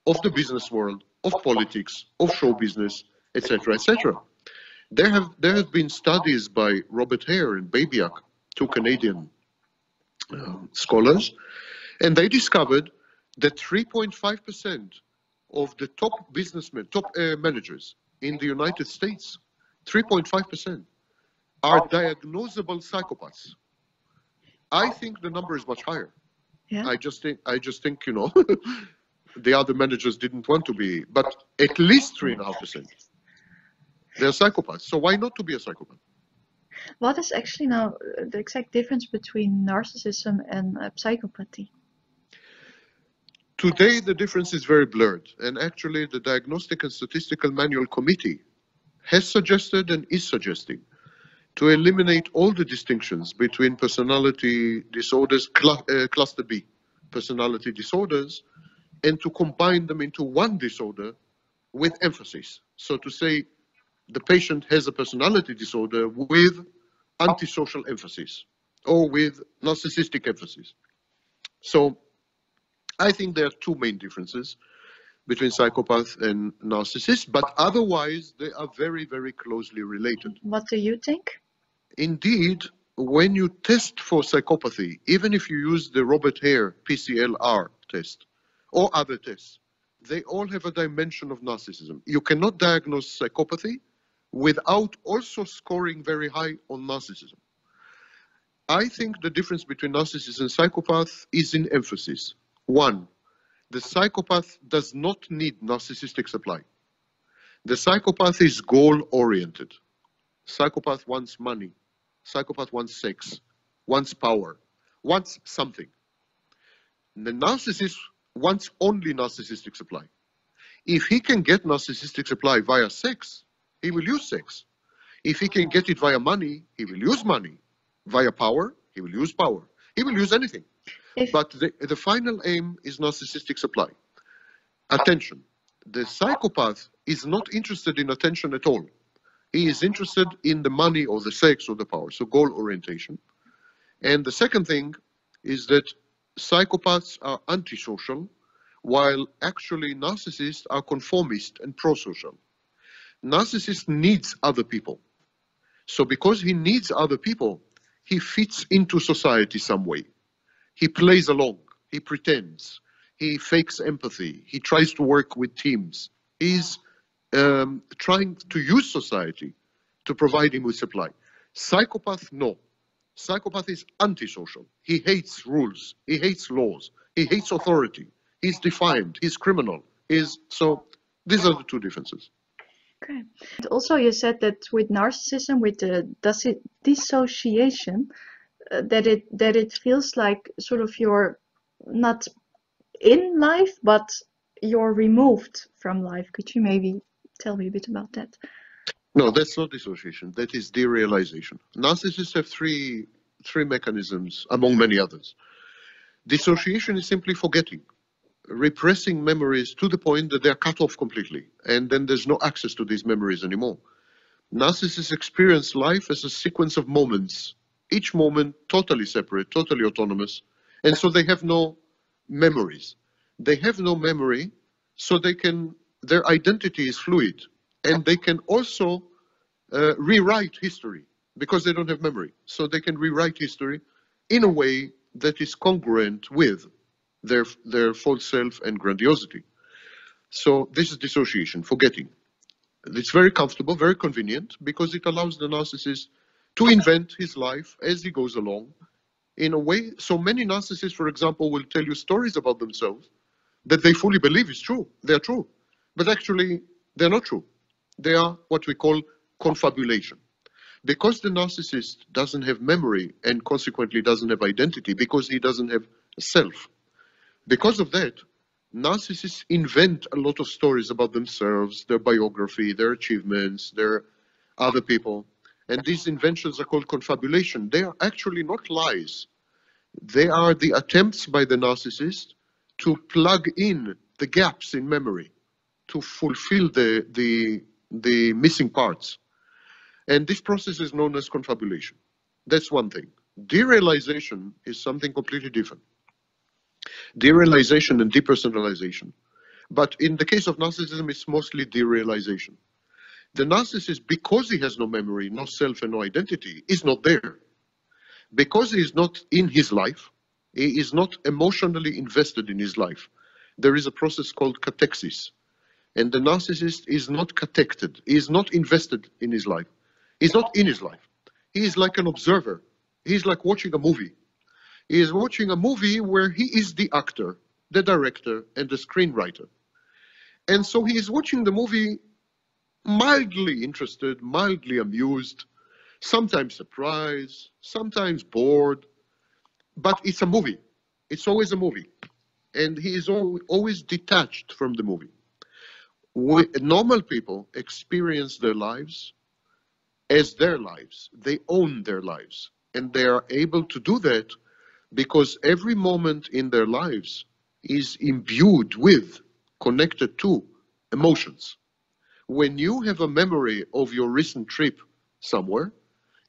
of the business world, of politics, of show business, etc., etc. There have there have been studies by Robert Hare and Babiak, two Canadian uh, scholars, and they discovered that 3.5% of the top businessmen, top uh, managers in the United States, 3.5% are diagnosable psychopaths. I think the number is much higher. Yeah. I just think I just think you know the other managers didn't want to be, but at least three and a half percent. They're psychopaths. So why not to be a psychopath? What is actually now uh, the exact difference between narcissism and uh, psychopathy? Today the difference is very blurred, and actually the Diagnostic and Statistical Manual Committee has suggested and is suggesting to eliminate all the distinctions between personality disorders, cl uh, cluster B, personality disorders, and to combine them into one disorder with emphasis. So to say the patient has a personality disorder with antisocial emphasis or with narcissistic emphasis. So I think there are two main differences between psychopath and narcissist, but otherwise they are very, very closely related. What do you think? Indeed, when you test for psychopathy, even if you use the Robert Hare PCLR test or other tests, they all have a dimension of narcissism. You cannot diagnose psychopathy without also scoring very high on narcissism. I think the difference between narcissist and psychopath is in emphasis. One, the psychopath does not need narcissistic supply. The psychopath is goal oriented. Psychopath wants money, Psychopath wants sex, wants power, wants something. The narcissist wants only narcissistic supply. If he can get narcissistic supply via sex, he will use sex. If he can get it via money, he will use money. Via power, he will use power. He will use anything. If... But the, the final aim is narcissistic supply. Attention. The psychopath is not interested in attention at all. He is interested in the money or the sex or the power, so goal orientation. And the second thing is that psychopaths are antisocial, while actually narcissists are conformist and prosocial. Narcissist needs other people. So because he needs other people, he fits into society some way. He plays along, he pretends, he fakes empathy, he tries to work with teams. He's um, trying to use society to provide him with supply. Psychopath, no. Psychopath is antisocial. He hates rules. He hates laws. He hates authority. He's defiant. He's criminal. He's so. These are the two differences. Okay. And also, you said that with narcissism, with the dissociation, uh, that it that it feels like sort of you're not in life, but you're removed from life. Could you maybe tell me a bit about that? No, that's not dissociation. That is derealization. Narcissists have three three mechanisms, among many others. Dissociation is simply forgetting. repressing memories to the point that they're cut off completely, and then there's no access to these memories anymore. Narcissists experience life as a sequence of moments, each moment totally separate, totally autonomous, and so they have no memories. They have no memory, so they can, their identity is fluid, and they can also uh, rewrite history because they don't have memory. So they can rewrite history in a way that is congruent with their, their false self and grandiosity. So this is dissociation, forgetting. It's very comfortable, very convenient, because it allows the narcissist to invent his life as he goes along in a way. So many narcissists, for example, will tell you stories about themselves that they fully believe is true. They're true. But actually, they're not true. They are what we call confabulation. Because the narcissist doesn't have memory and consequently doesn't have identity, because he doesn't have a self, because of that, narcissists invent a lot of stories about themselves, their biography, their achievements, their other people. And these inventions are called confabulation. They are actually not lies. They are the attempts by the narcissist to plug in the gaps in memory, to fulfill the, the, the missing parts. And this process is known as confabulation. That's one thing. Derealization is something completely different derealization and depersonalization. But in the case of narcissism, it's mostly derealization. The narcissist, because he has no memory, no self, and no identity, is not there. Because he is not in his life, he is not emotionally invested in his life. There is a process called cathexis. And the narcissist is not connected, he is not invested in his life. He's not in his life. He is like an observer. He's like watching a movie He is watching a movie where he is the actor, the director, and the screenwriter. And so he is watching the movie mildly interested, mildly amused, sometimes surprised, sometimes bored, but it's a movie. It's always a movie. And he is always detached from the movie. We, normal people experience their lives as their lives. They own their lives. And they are able to do that because every moment in their lives is imbued with, connected to emotions. When you have a memory of your recent trip somewhere,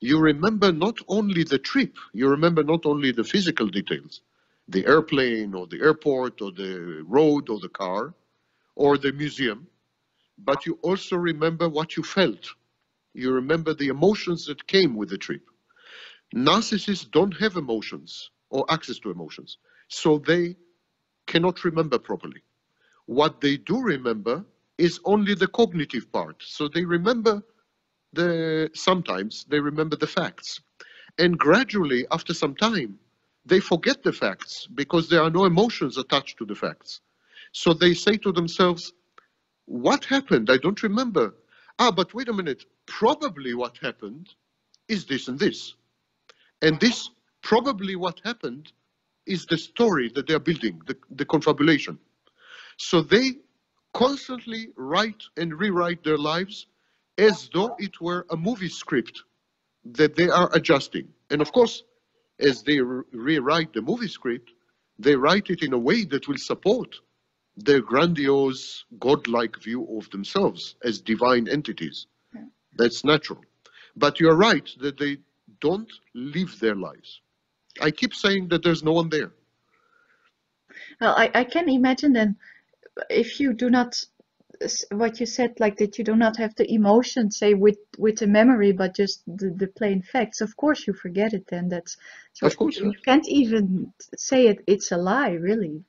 you remember not only the trip, you remember not only the physical details, the airplane or the airport or the road or the car or the museum, but you also remember what you felt. You remember the emotions that came with the trip. Narcissists don't have emotions or access to emotions. So they cannot remember properly. What they do remember is only the cognitive part. So they remember the, sometimes they remember the facts. And gradually, after some time, they forget the facts because there are no emotions attached to the facts. So they say to themselves, what happened? I don't remember. Ah, but wait a minute. Probably what happened is this and this. And this probably what happened is the story that they're building, the, the confabulation. So they constantly write and rewrite their lives as though it were a movie script that they are adjusting. And of course, as they re rewrite the movie script, they write it in a way that will support their grandiose, godlike view of themselves as divine entities. Yeah. That's natural. But you're right that they don't live their lives. I keep saying that there's no one there. Well, I, I can imagine then if you do not what you said like that you do not have the emotion say with with the memory but just the, the plain facts of course you forget it then that's so of course you can't even say it it's a lie really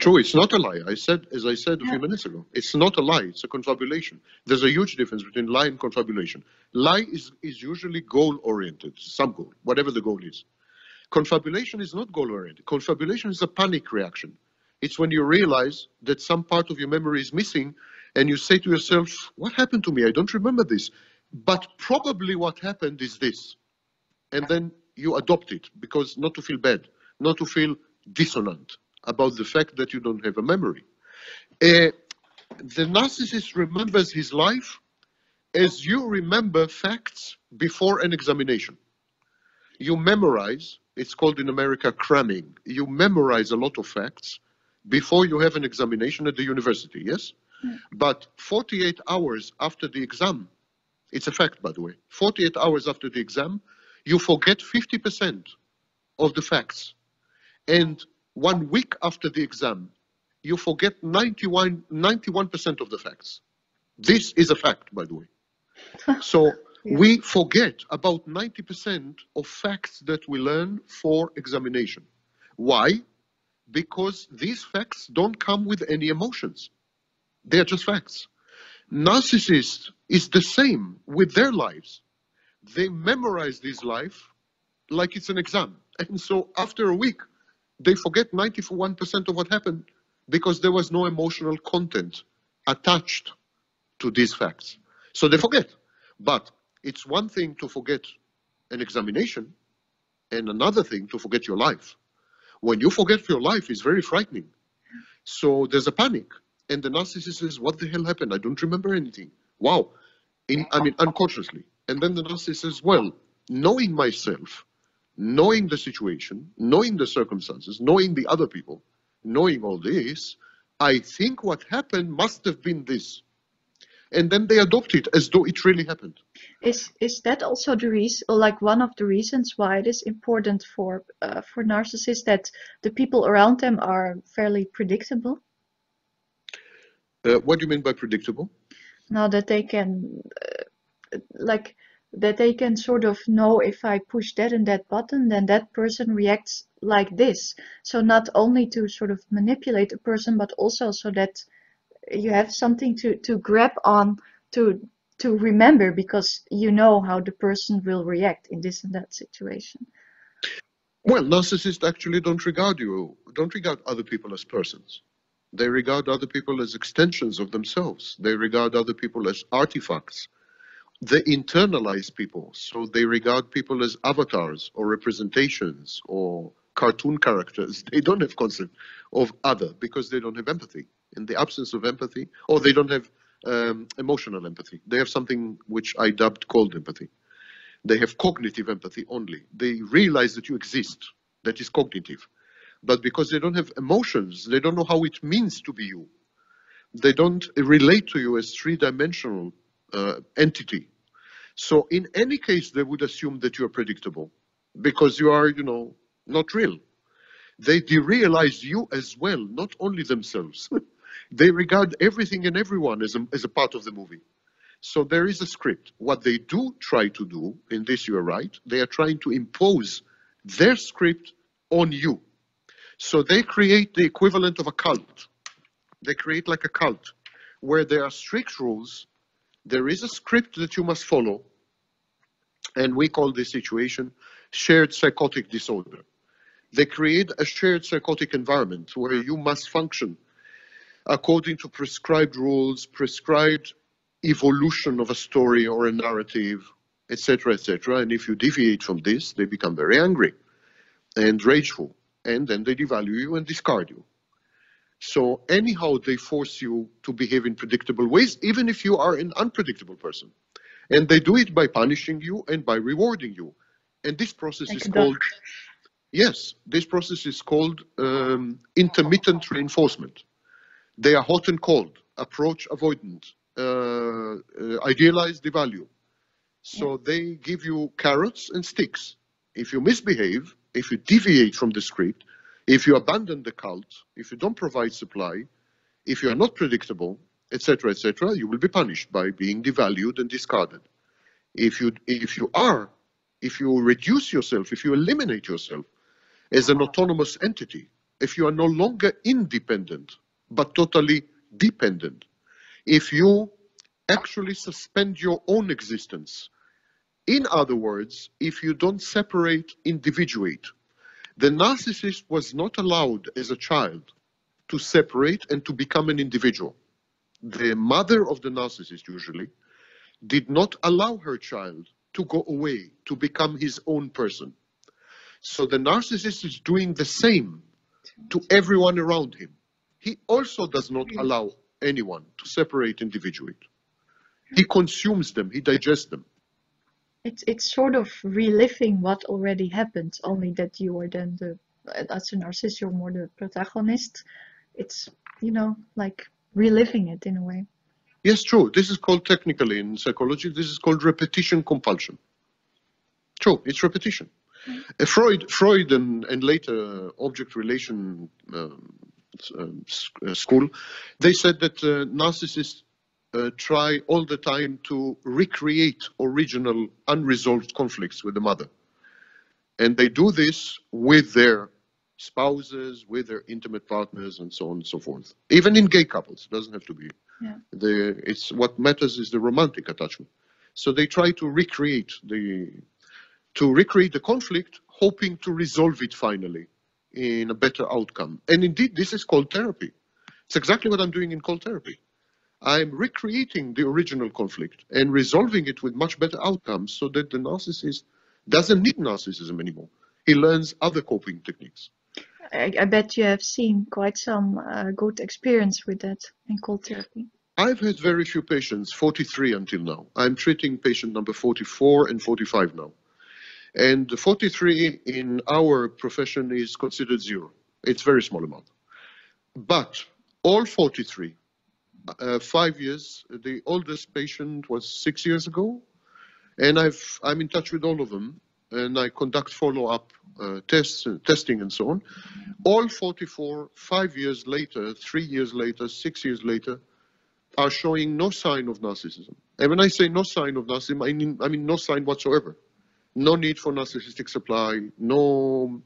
True, it's not a lie. I said, as I said a few minutes ago, it's not a lie. It's a confabulation. There's a huge difference between lie and confabulation. Lie is, is usually goal oriented, some goal, whatever the goal is. Confabulation is not goal-oriented. Confabulation is a panic reaction. It's when you realize that some part of your memory is missing and you say to yourself, what happened to me? I don't remember this. But probably what happened is this. And then you adopt it because not to feel bad, not to feel dissonant about the fact that you don't have a memory. Uh, the narcissist remembers his life as you remember facts before an examination. You memorize it's called in America cramming. You memorize a lot of facts before you have an examination at the university, yes? Yeah. But 48 hours after the exam, it's a fact, by the way, 48 hours after the exam, you forget 50% of the facts. And one week after the exam, you forget 91, 91% of the facts. This is a fact, by the way. So Yeah. we forget about 90% of facts that we learn for examination. Why? Because these facts don't come with any emotions. They're just facts. Narcissists is the same with their lives. They memorize this life like it's an exam. And so after a week, they forget 91% of what happened because there was no emotional content attached to these facts. So they forget. But it's one thing to forget an examination and another thing to forget your life. When you forget your life, it's very frightening. So there's a panic. And the narcissist says, What the hell happened? I don't remember anything. Wow. In, I mean, unconsciously. And then the narcissist says, Well, knowing myself, knowing the situation, knowing the circumstances, knowing the other people, knowing all this, I think what happened must have been this. And then they adopt it as though it really happened. Is is that also the reason, like one of the reasons why it is important for uh, for narcissists that the people around them are fairly predictable? Uh, what do you mean by predictable? Now that they can, uh, like that they can sort of know if I push that and that button, then that person reacts like this. So not only to sort of manipulate a person, but also so that you have something to to grab on to to remember because you know how the person will react in this and that situation. Well, narcissists actually don't regard you, don't regard other people as persons. They regard other people as extensions of themselves. They regard other people as artifacts. They internalize people, so they regard people as avatars or representations or cartoon characters. They don't have concept of other because they don't have empathy. In the absence of empathy, or they don't have um, emotional empathy. They have something which I dubbed cold empathy. They have cognitive empathy only. They realize that you exist. That is cognitive. But because they don't have emotions, they don't know how it means to be you. They don't relate to you as three-dimensional uh, Uh, entity. So in any case, they would assume that you're predictable because you are, you know, not real. They derealize you as well, not only themselves. they regard everything and everyone as a, as a part of the movie. So there is a script. What they do try to do, in this you are right, they are trying to impose their script on you. So they create the equivalent of a cult. They create like a cult where there are strict rules. There is a script that you must follow. And we call this situation shared psychotic disorder. They create a shared psychotic environment where you must function according to prescribed rules, prescribed evolution of a story or a narrative, etc., etc. And if you deviate from this, they become very angry and rageful, and then they devalue you and discard you. So anyhow, they force you to behave in predictable ways, even if you are an unpredictable person. And they do it by punishing you and by rewarding you. And this process Like is called, yes, this process is called um, intermittent reinforcement. They are hot and cold, approach avoidant, uh, uh, idealize, devalue. So they give you carrots and sticks. If you misbehave, if you deviate from the script, if you abandon the cult, if you don't provide supply, if you are not predictable, etc., etc., you will be punished by being devalued and discarded. If you if you are, if you reduce yourself, if you eliminate yourself as an autonomous entity, if you are no longer independent but totally dependent, if you actually suspend your own existence, in other words, if you don't separate, individuate, the narcissist was not allowed as a child to separate and to become an individual. The mother of the narcissist usually did not allow her child to go away, to become his own person. So the narcissist is doing the same to everyone around him. He also does not allow anyone to separate, individuate. He consumes them, he digests them. It's it's sort of reliving what already happened, only that you are then the as a narcissist, you're more the protagonist. it's you know like reliving it in a way. Yes, true. This is called technically in psychology. This is called repetition compulsion. True, it's repetition. Mm-hmm. Uh, Freud, Freud, and, and later object relation um, uh, school, they said that uh, narcissists uh, try all the time to recreate original unresolved conflicts with the mother. And they do this with their spouses, with their intimate partners, and so on and so forth. Even in gay couples, it doesn't have to be. Yeah. The, it's what matters is the romantic attachment. So they try to recreate the to recreate the conflict, hoping to resolve it finally in a better outcome. And indeed, this is called therapy. It's exactly what I'm doing in cold therapy. I'm recreating the original conflict and resolving it with much better outcomes so that the narcissist doesn't need narcissism anymore. He learns other coping techniques. I, I bet you have seen quite some uh, good experience with that in cold therapy. I've had very few patients, 43 until now. I'm treating patient number 44 and 45 now. And 43 in our profession is considered zero. It's very small amount. But all 43, uh, five years, the oldest patient was six years ago, and I've, I'm in touch with all of them, and I conduct follow-up uh, tests, uh, testing and so on. All 44, five years later, three years later, six years later, are showing no sign of narcissism. And when I say no sign of narcissism, I mean, I mean no sign whatsoever no need for narcissistic supply, no,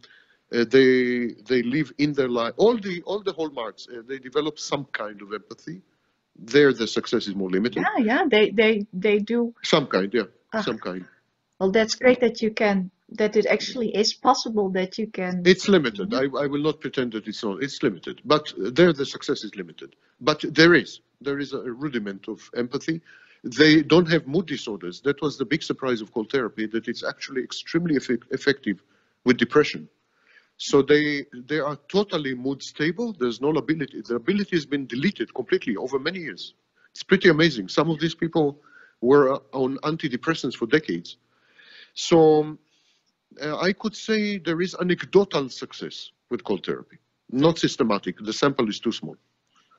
uh, they they live in their life. All the all the hallmarks. Uh, they develop some kind of empathy. There, the success is more limited. Yeah, yeah, they they they do. Some kind, yeah, uh, some kind. Well, that's great that you can that it actually is possible that you can. It's limited. I, I will not pretend that it's not. It's limited, but there the success is limited. But there is there is a rudiment of empathy they don't have mood disorders. That was the big surprise of cold therapy, that it's actually extremely effective with depression. So they they are totally mood stable. There's no lability. The lability has been deleted completely over many years. It's pretty amazing. Some of these people were on antidepressants for decades. So uh, I could say there is anecdotal success with cold therapy, not systematic. The sample is too small.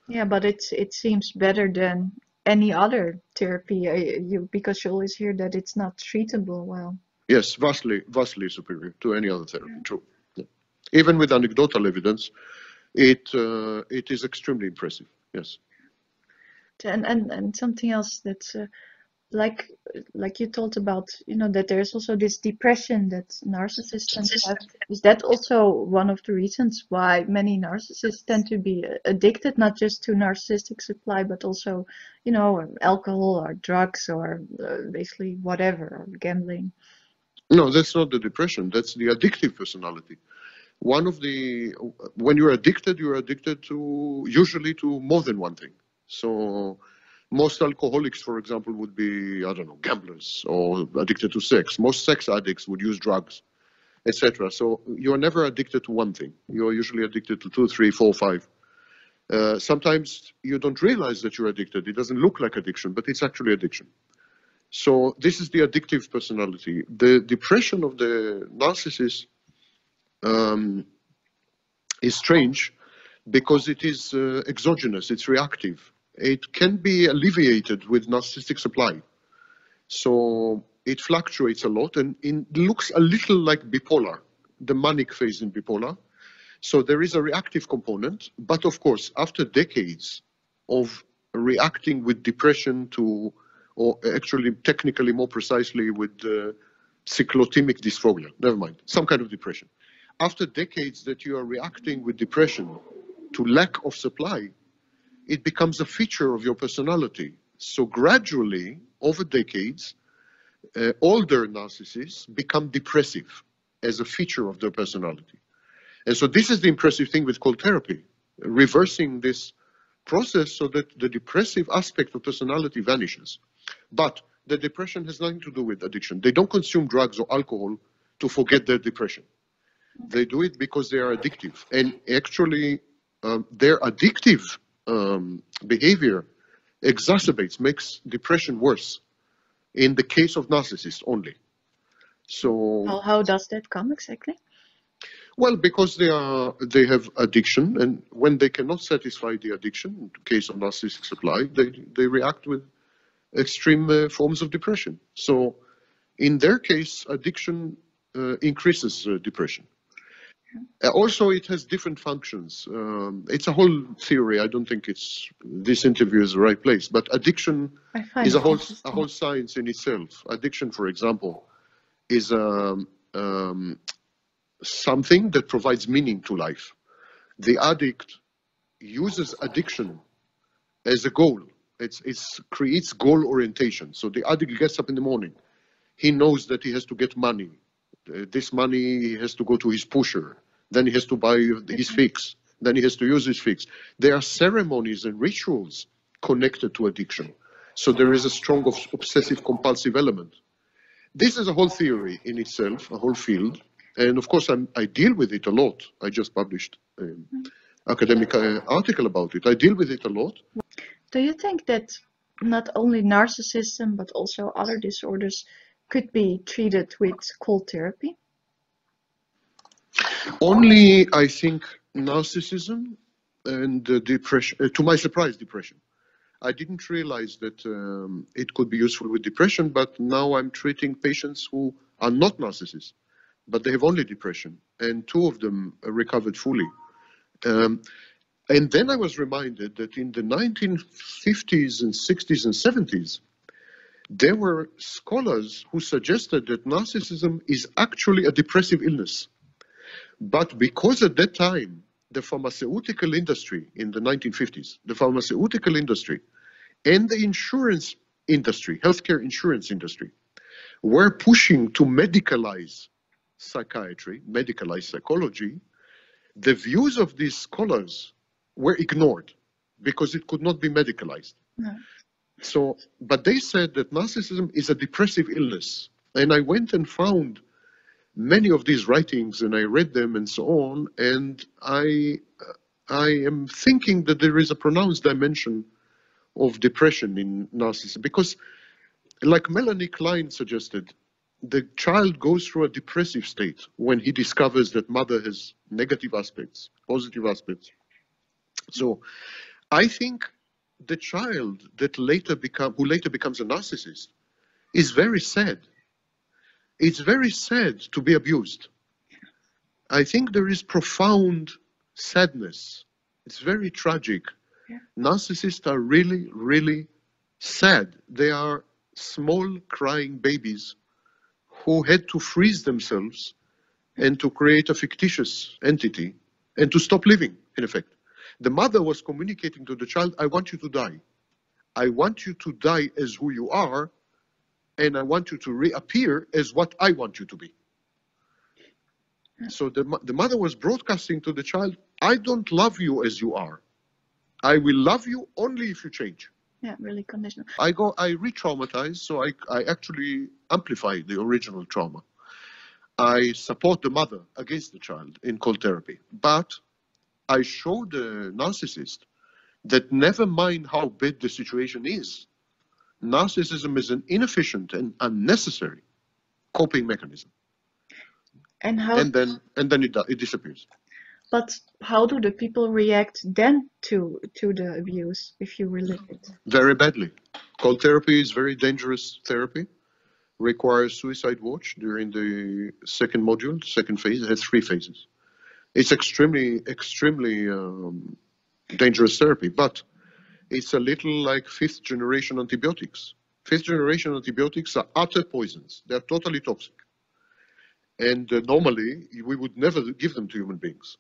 Yeah, but it's it seems better than any other therapy uh, you because you always hear that it's not treatable well yes vastly vastly superior to any other therapy yeah. true. Even with anecdotal evidence it uh, it is extremely impressive yes. And and, and something else that's uh, like like you told about you know that there's also this depression that narcissists have. Is that also one of the reasons why many narcissists tend to be addicted not just to narcissistic supply but also you know alcohol or drugs or uh, basically whatever or gambling? No that's not the depression that's the addictive personality one of the when you're addicted you're addicted to usually to more than one thing so most alcoholics, for example, would be, I don't know, gamblers or addicted to sex. Most sex addicts would use drugs, etc. So you're never addicted to one thing. You're usually addicted to two, three, four, five. Uh, sometimes you don't realize that you're addicted. It doesn't look like addiction, but it's actually addiction. So this is the addictive personality. The depression of the narcissist um, is strange because it is uh, exogenous, it's reactive it can be alleviated with narcissistic supply. So it fluctuates a lot and it looks a little like bipolar, the manic phase in bipolar. So there is a reactive component, but of course, after decades of reacting with depression to, or actually technically more precisely with uh, dysphoria, never mind, some kind of depression. After decades that you are reacting with depression to lack of supply, it becomes a feature of your personality. So gradually, over decades, uh, older narcissists become depressive as a feature of their personality. And so this is the impressive thing with cold therapy, reversing this process so that the depressive aspect of personality vanishes. But the depression has nothing to do with addiction. They don't consume drugs or alcohol to forget their depression. They do it because they are addictive. And actually, um, their addictive um, behavior exacerbates, makes depression worse in the case of narcissists only. So how, how does that come exactly? Well, because they are they have addiction, and when they cannot satisfy the addiction, in the case of narcissistic supply, they they react with extreme uh, forms of depression. So, in their case, addiction uh, increases uh, depression. Uh, also, it has different functions. Um, it's a whole theory. I don't think it's this interview is the right place. But addiction is a whole a whole science in itself. Addiction, for example, is um, um, something that provides meaning to life. The addict uses addiction as a goal. It's, it's creates goal orientation. So the addict gets up in the morning. He knows that he has to get money. Uh, this money he has to go to his pusher. Then he has to buy his fix. Then he has to use his fix. There are ceremonies and rituals connected to addiction. So there is a strong obsessive compulsive element. This is a whole theory in itself, a whole field. And of course, I'm, i deal with it a lot. I just published an academic uh, article about it. I deal with it a lot. Do you think that not only narcissism, but also other disorders could be treated with cold therapy? Only, I think, narcissism and uh, depression, uh, to my surprise, depression. I didn't realize that um, it could be useful with depression, but now I'm treating patients who are not narcissists but they have only depression, and two of them recovered fully. Um, and then I was reminded that in the 1950s and 60s and 70s, there were scholars who suggested that narcissism is actually a depressive illness. But because at that time, the pharmaceutical industry in the 1950s, the pharmaceutical industry and the insurance industry, healthcare insurance industry, were pushing to medicalize psychiatry, medicalized psychology, the views of these scholars were ignored because it could not be medicalized. No. So, but they said that narcissism is a depressive illness. And I went and found many of these writings and I read them and so on. And I, I am thinking that there is a pronounced dimension of depression in narcissism because like Melanie Klein suggested, the child goes through a depressive state when he discovers that mother has negative aspects, positive aspects. So I think the child that later become who later becomes a narcissist is very sad. It's very sad to be abused. I think there is profound sadness. It's very tragic. Yeah. Narcissists are really, really sad. They are small crying babies who had to freeze themselves and to create a fictitious entity and to stop living, in effect. The mother was communicating to the child, I want you to die. I want you to die as who you are, and I want you to reappear as what I want you to be. So the, the mother was broadcasting to the child, I don't love you as you are. I will love you only if you change yeah really conditional i go i re-traumatize so i i actually amplify the original trauma i support the mother against the child in cold therapy but i show the narcissist that never mind how bad the situation is narcissism is an inefficient and unnecessary coping mechanism and how and then and then it, it disappears but how do the people react then to to the abuse if you relive it? Very badly. Cold therapy is very dangerous therapy. Requires suicide watch during the second module, second phase. It has three phases. It's extremely, extremely um, dangerous therapy, but it's a little like fifth generation antibiotics. Fifth generation antibiotics are utter poisons. They're totally toxic. And uh, normally, we would never give them to human beings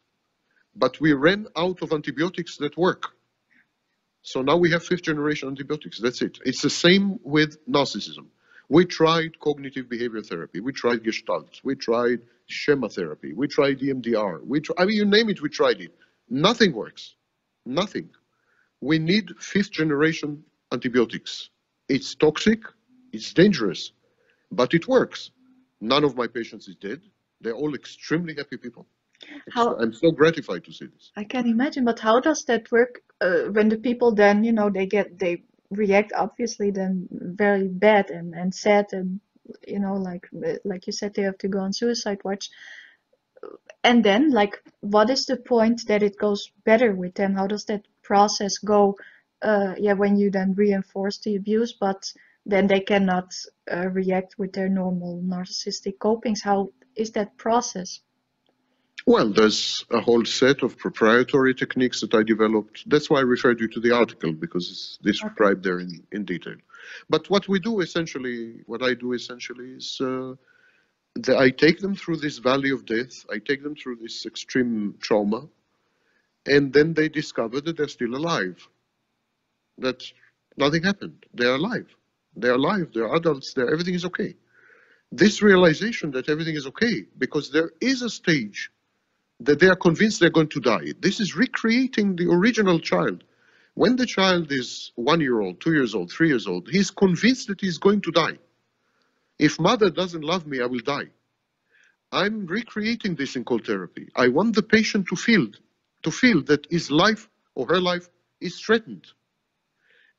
but we ran out of antibiotics that work. So now we have fifth generation antibiotics. That's it. It's the same with narcissism. We tried cognitive behavior therapy. We tried Gestalt. We tried schema therapy. We tried EMDR. We try, I mean, you name it, we tried it. Nothing works. Nothing. We need fifth generation antibiotics. It's toxic. It's dangerous, but it works. None of my patients is dead. They're all extremely happy people. How, I'm so gratified to see this. I can imagine, but how does that work uh, when the people then, you know, they get, they react obviously then very bad and, and sad and, you know, like, like you said, they have to go on suicide watch. and then like what is the point that it goes better with them how does that process go uh, yeah when you then reinforce the abuse but then they cannot uh, react with their normal narcissistic copings how is that process well, there's a whole set of proprietary techniques that I developed. That's why I referred you to the article because it's described okay. there in, in detail. But what we do essentially, what I do essentially is uh, the, I take them through this valley of death, I take them through this extreme trauma, and then they discover that they're still alive. That nothing happened. They're alive. They're alive. They're adults. They're, everything is okay. This realization that everything is okay because there is a stage that they are convinced they're going to die. This is recreating the original child. When the child is one year old, two years old, three years old, he's convinced that he's going to die. If mother doesn't love me, I will die. I'm recreating this in cold therapy. I want the patient to feel, to feel that his life or her life is threatened.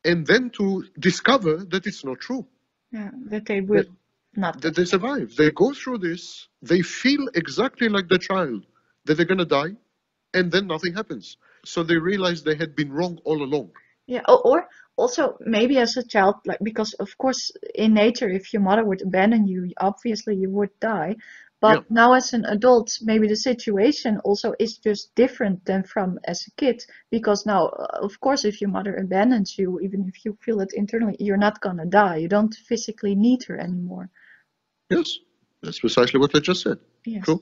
And then to discover that it's not true. Yeah, that they will that, not. That they survive. They go through this, they feel exactly like the child that they're going to die, and then nothing happens. So they realize they had been wrong all along. Yeah, or also maybe as a child, like because of course in nature, if your mother would abandon you, obviously you would die. But yeah. now as an adult, maybe the situation also is just different than from as a kid. Because now, uh, of course, if your mother abandons you, even if you feel it internally, you're not gonna die. You don't physically need her anymore. Yes, that's precisely what I just said. Yes. True.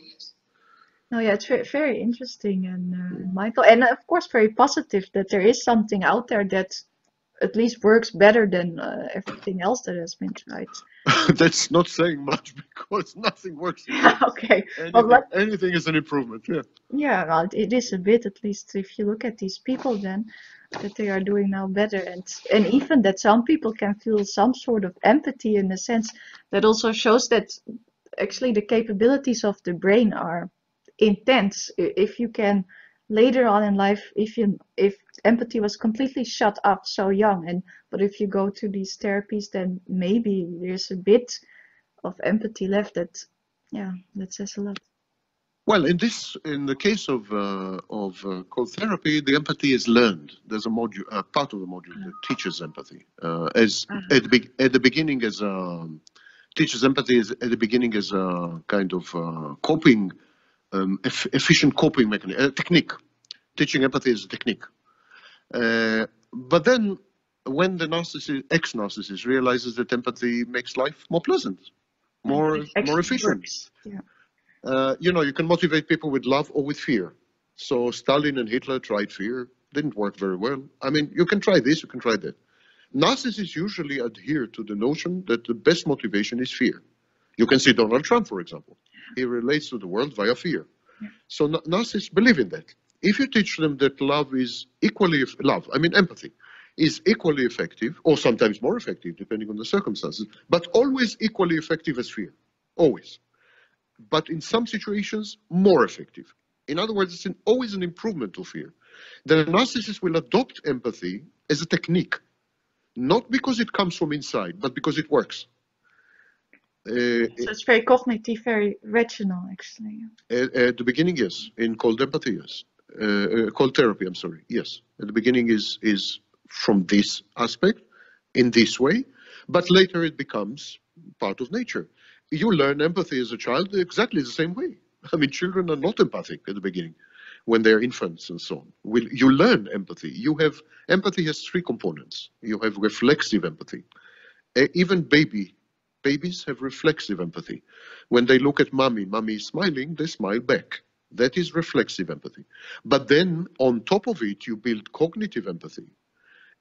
No, yeah, it's very, very interesting and uh, mindful, and of course very positive that there is something out there that at least works better than uh, everything else that has been tried. That's not saying much because nothing works. okay. Anything, like, anything is an improvement. Yeah. Yeah, well, it is a bit at least if you look at these people then that they are doing now better and and even that some people can feel some sort of empathy in a sense that also shows that actually the capabilities of the brain are intense if you can later on in life if you if empathy was completely shut up so young and but if you go to these therapies then maybe there's a bit of empathy left that yeah that says a lot. Well in this in the case of uh, of uh, therapy the empathy is learned. There's a module uh, part of the module that teaches empathy. Uh, as -huh. at, the at the beginning as a um, teaches empathy is at the beginning as a kind of uh, coping um, efficient coping mechanism, uh, technique. Teaching empathy is a technique. Uh, but then when the narcissist, ex-narcissist realizes that empathy makes life more pleasant, more, more efficient. Yeah. Uh, you know, you can motivate people with love or with fear. So Stalin and Hitler tried fear, didn't work very well. I mean, you can try this, you can try that. Narcissists usually adhere to the notion that the best motivation is fear. You can see Donald Trump, for example he relates to the world via fear. Yeah. So narcissists believe in that. If you teach them that love is equally, love, I mean empathy, is equally effective, or sometimes more effective, depending on the circumstances, but always equally effective as fear, always. But in some situations, more effective. In other words, it's an, always an improvement to fear. The narcissist will adopt empathy as a technique, not because it comes from inside, but because it works. Uh, so it's very cognitive, very rational, actually. At, at the beginning, yes. In cold empathy, yes. Uh, uh, cold therapy, I'm sorry. Yes. At the beginning is is from this aspect, in this way, but later it becomes part of nature. You learn empathy as a child exactly the same way. I mean, children are not empathic at the beginning when they're infants and so on. Will you learn empathy? You have empathy has three components. You have reflexive empathy. Uh, even baby Babies have reflexive empathy. When they look at mommy, mommy is smiling, they smile back. That is reflexive empathy. But then on top of it, you build cognitive empathy.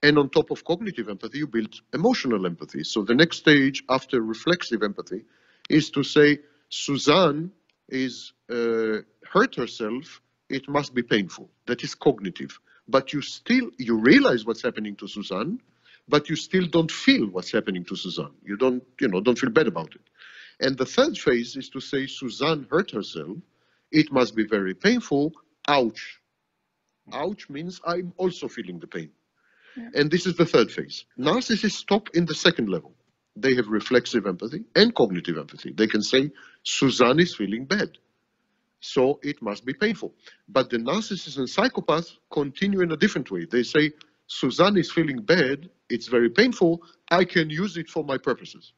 And on top of cognitive empathy, you build emotional empathy. So the next stage after reflexive empathy is to say, Suzanne is uh, hurt herself, it must be painful. That is cognitive. But you still, you realize what's happening to Suzanne, but you still don't feel what's happening to Suzanne. You don't, you know, don't feel bad about it. And the third phase is to say Suzanne hurt herself. It must be very painful. Ouch. Ouch means I'm also feeling the pain. Yeah. And this is the third phase. Narcissists stop in the second level. They have reflexive empathy and cognitive empathy. They can say, Suzanne is feeling bad. So it must be painful. But the narcissist and psychopath continue in a different way. They say, Suzanne is feeling bad, it's very painful, I can use it for my purposes.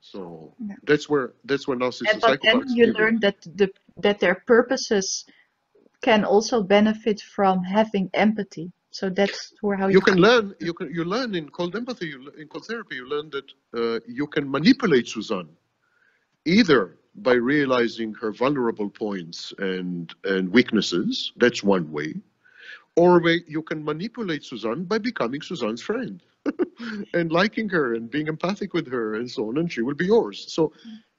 So yeah. that's where that's where narcissists and, but then you learn that the that their purposes can also benefit from having empathy. So that's where how you, you can learn. You can you learn in cold empathy. You, in cold therapy, you learn that uh, you can manipulate Suzanne, either by realizing her vulnerable points and and weaknesses. That's one way, or way you can manipulate Suzanne by becoming Suzanne's friend. and liking her and being empathic with her and so on, and she will be yours. So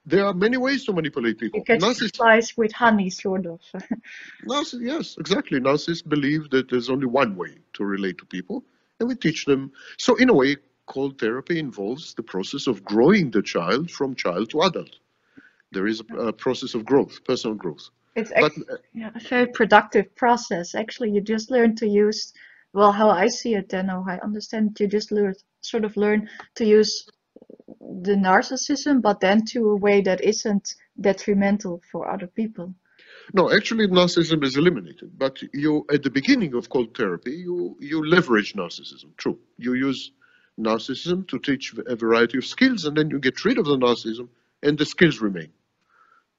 there are many ways to manipulate people. Narcissists, flies with honey, sort of. Narcissists, yes, exactly. Narcissists believe that there's only one way to relate to people, and we teach them. So in a way, cold therapy involves the process of growing the child from child to adult. There is a, a process of growth, personal growth. It's actually, but, uh, yeah, a very productive process. Actually, you just learn to use well, how I see it, then, how I understand, you just learn, sort of learn to use the narcissism, but then to a way that isn't detrimental for other people. No, actually, narcissism is eliminated. But you, at the beginning of cold therapy, you you leverage narcissism. True, you use narcissism to teach a variety of skills, and then you get rid of the narcissism, and the skills remain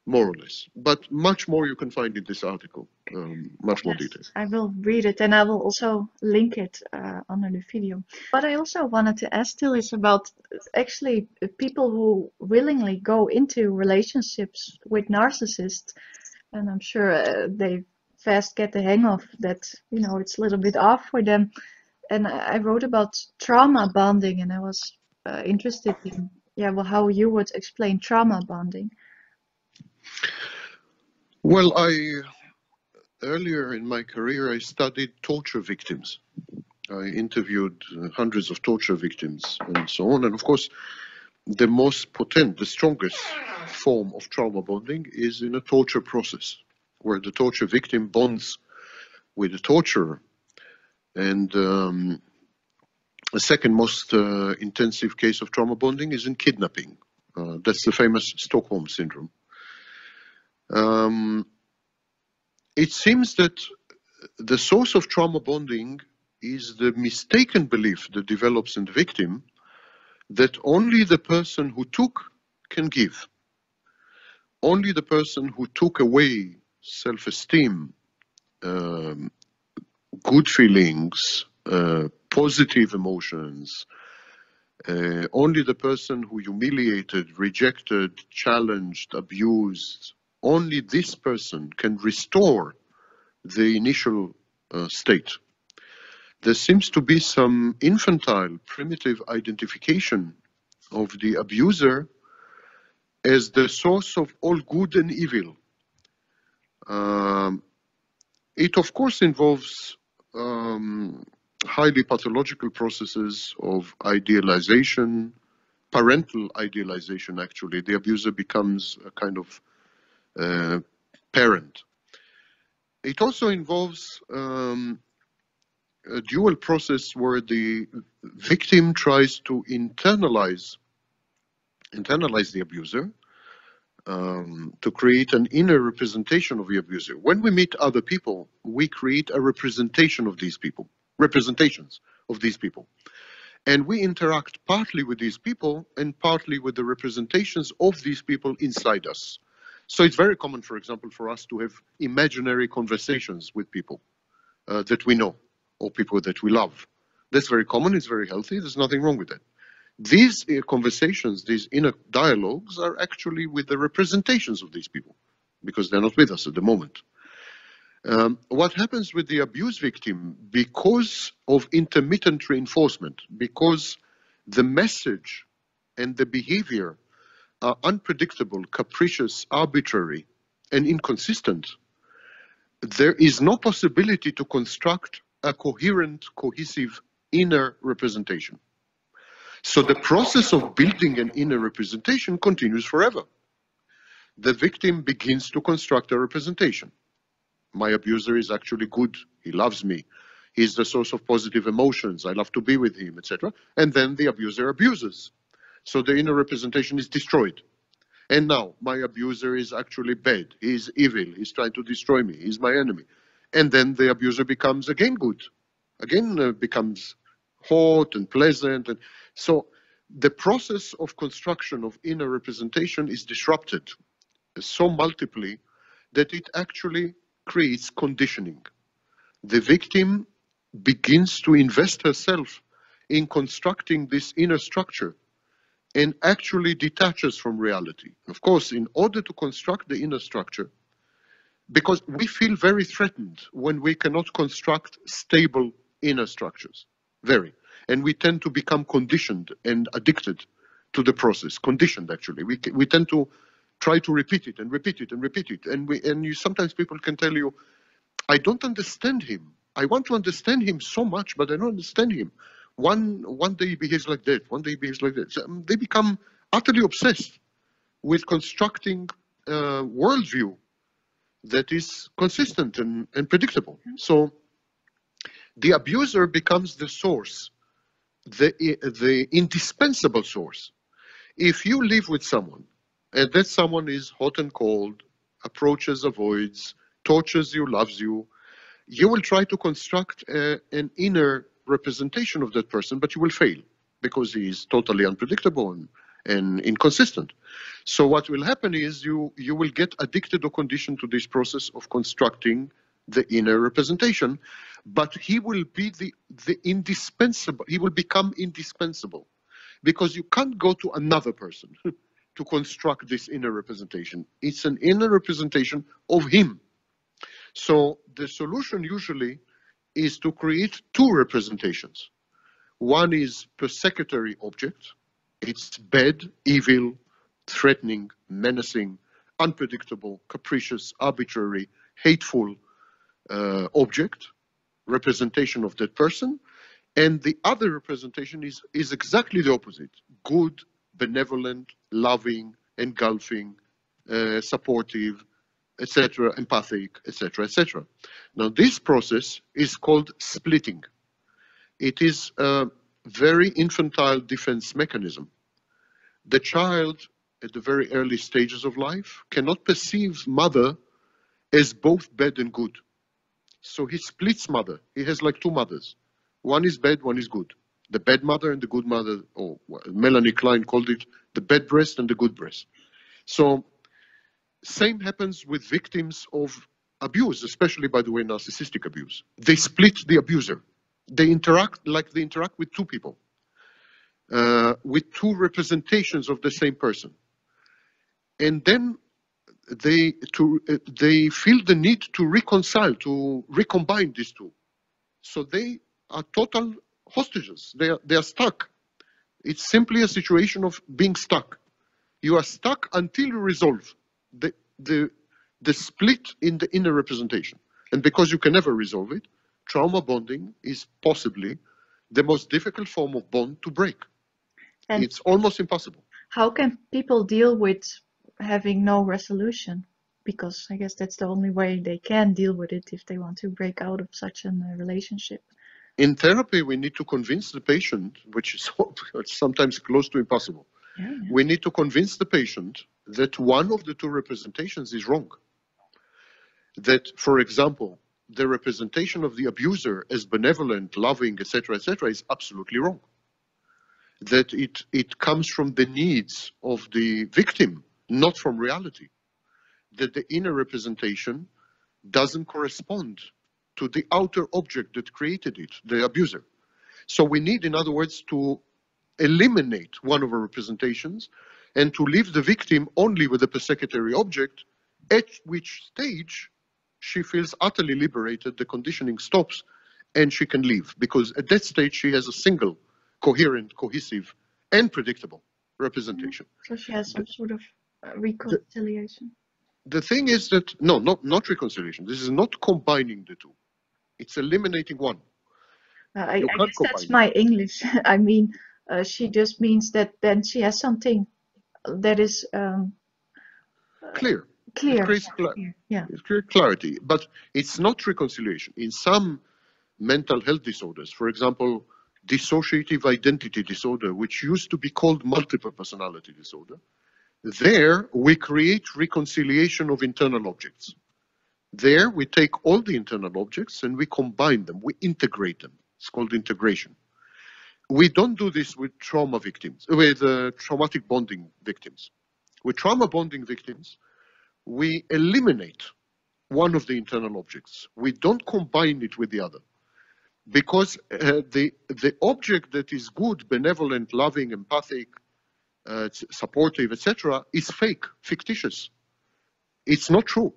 more or less. But much more you can find in this article, um, much more yes, details. I will read it and I will also link it uh, under the video. What I also wanted to ask still is about actually people who willingly go into relationships with narcissists. And I'm sure uh, they fast get the hang of that, you know, it's a little bit off for them. And I wrote about trauma bonding and I was uh, interested in, yeah, well, how you would explain trauma bonding. Well, I earlier in my career I studied torture victims. I interviewed hundreds of torture victims and so on. And of course, the most potent, the strongest form of trauma bonding is in a torture process, where the torture victim bonds with the torturer. And um, the second most uh, intensive case of trauma bonding is in kidnapping. Uh, that's the famous Stockholm syndrome. Um, it seems that the source of trauma bonding is the mistaken belief that develops in the victim that only the person who took can give. Only the person who took away self-esteem, um, good feelings, uh, positive emotions, uh, only the person who humiliated, rejected, challenged, abused, only this person can restore the initial uh, state. There seems to be some infantile, primitive identification of the abuser as the source of all good and evil. Um, it, of course, involves um, highly pathological processes of idealization, parental idealization, actually. The abuser becomes a kind of parent. It also involves um, a dual process where the victim tries to internalize internalize the abuser um, to create an inner representation of the abuser. When we meet other people, we create a representation of these people, representations of these people. And we interact partly with these people and partly with the representations of these people inside us. So it's very common, for example, for us to have imaginary conversations with people uh, that we know or people that we love. That's very common, it's very healthy, there's nothing wrong with that. These uh, conversations, these inner dialogues are actually with the representations of these people because they're not with us at the moment. Um, what happens with the abuse victim because of intermittent reinforcement, because the message and the behavior are unpredictable, capricious, arbitrary, and inconsistent, there is no possibility to construct a coherent, cohesive inner representation. So the process of building an inner representation continues forever. The victim begins to construct a representation. My abuser is actually good. He loves me. He's the source of positive emotions. I love to be with him, etc. And then the abuser abuses. So the inner representation is destroyed. And now my abuser is actually bad. He's evil. He's trying to destroy me. He's my enemy. And then the abuser becomes again good, again uh, becomes hot and pleasant. And so the process of construction of inner representation is disrupted so multiply that it actually creates conditioning. The victim begins to invest herself in constructing this inner structure and actually detaches from reality. Of course, in order to construct the inner structure, because we feel very threatened when we cannot construct stable inner structures, very. And we tend to become conditioned and addicted to the process, conditioned actually. We, we tend to try to repeat it and repeat it and repeat it. And, we, and you, sometimes people can tell you, I don't understand him. I want to understand him so much, but I don't understand him. One, one day he behaves like that, one day he behaves like that. So, um, they become utterly obsessed with constructing a worldview that is consistent and, and predictable. Mm-hmm. So the abuser becomes the source, the, the indispensable source. If you live with someone and that someone is hot and cold, approaches, avoids, tortures you, loves you, you will try to construct a, an inner representation of that person, but you will fail because he is totally unpredictable and, and inconsistent. So what will happen is you, you will get addicted or conditioned to this process of constructing the inner representation, but he will be the, the indispensable, he will become indispensable because you can't go to another person to construct this inner representation. It's an inner representation of him. So the solution usually is to create two representations. One is persecutory object. It's bad, evil, threatening, menacing, unpredictable, capricious, arbitrary, hateful uh, object, representation of that person. And the other representation is, is exactly the opposite, good, benevolent, loving, engulfing, uh, supportive, etc., empathic, etc., etc. Now, this process is called splitting. It is a very infantile defense mechanism. The child at the very early stages of life cannot perceive mother as both bad and good. So he splits mother. He has like two mothers. One is bad, one is good the bad mother and the good mother, or Melanie Klein called it the bad breast and the good breast. So same happens with victims of abuse, especially by the way, narcissistic abuse. They split the abuser. They interact like they interact with two people, uh, with two representations of the same person. And then they to uh, they feel the need to reconcile, to recombine these two. So they are total hostages. They are, they are stuck. It's simply a situation of being stuck. You are stuck until you resolve the, the, the split in the inner representation. And because you can never resolve it, trauma bonding is possibly the most difficult form of bond to break. And it's almost impossible. How can people deal with having no resolution? Because I guess that's the only way they can deal with it if they want to break out of such a relationship. In therapy, we need to convince the patient, which is sometimes close to impossible. We need to convince the patient that one of the two representations is wrong. That, for example, the representation of the abuser as benevolent, loving, etc., etc., is absolutely wrong. That it, it comes from the needs of the victim, not from reality. That the inner representation doesn't correspond to the outer object that created it, the abuser. So we need, in other words, to eliminate one of our representations and to leave the victim only with the persecutory object, at which stage she feels utterly liberated, the conditioning stops, and she can leave. Because at that stage, she has a single, coherent, cohesive, and predictable representation. So she has some sort of uh, reconciliation. The, the thing is that, no, not, not reconciliation. This is not combining the two. It's eliminating one. Uh, I, I guess that's my English. I mean, uh, she just means that then she has something that is um, clear. Clear. It creates cl yeah. Creates clarity, but it's not reconciliation. In some mental health disorders, for example, dissociative identity disorder, which used to be called multiple personality disorder, There, we create reconciliation of internal objects. There, we take all the internal objects and we combine them, we integrate them. It's called integration. We don't do this with trauma victims, with uh, traumatic bonding victims. With trauma bonding victims, we eliminate one of the internal objects. We don't combine it with the other. Because uh, the, the object that is good, benevolent, loving, empathic, uh, supportive, etc., is fake, fictitious. It's not true.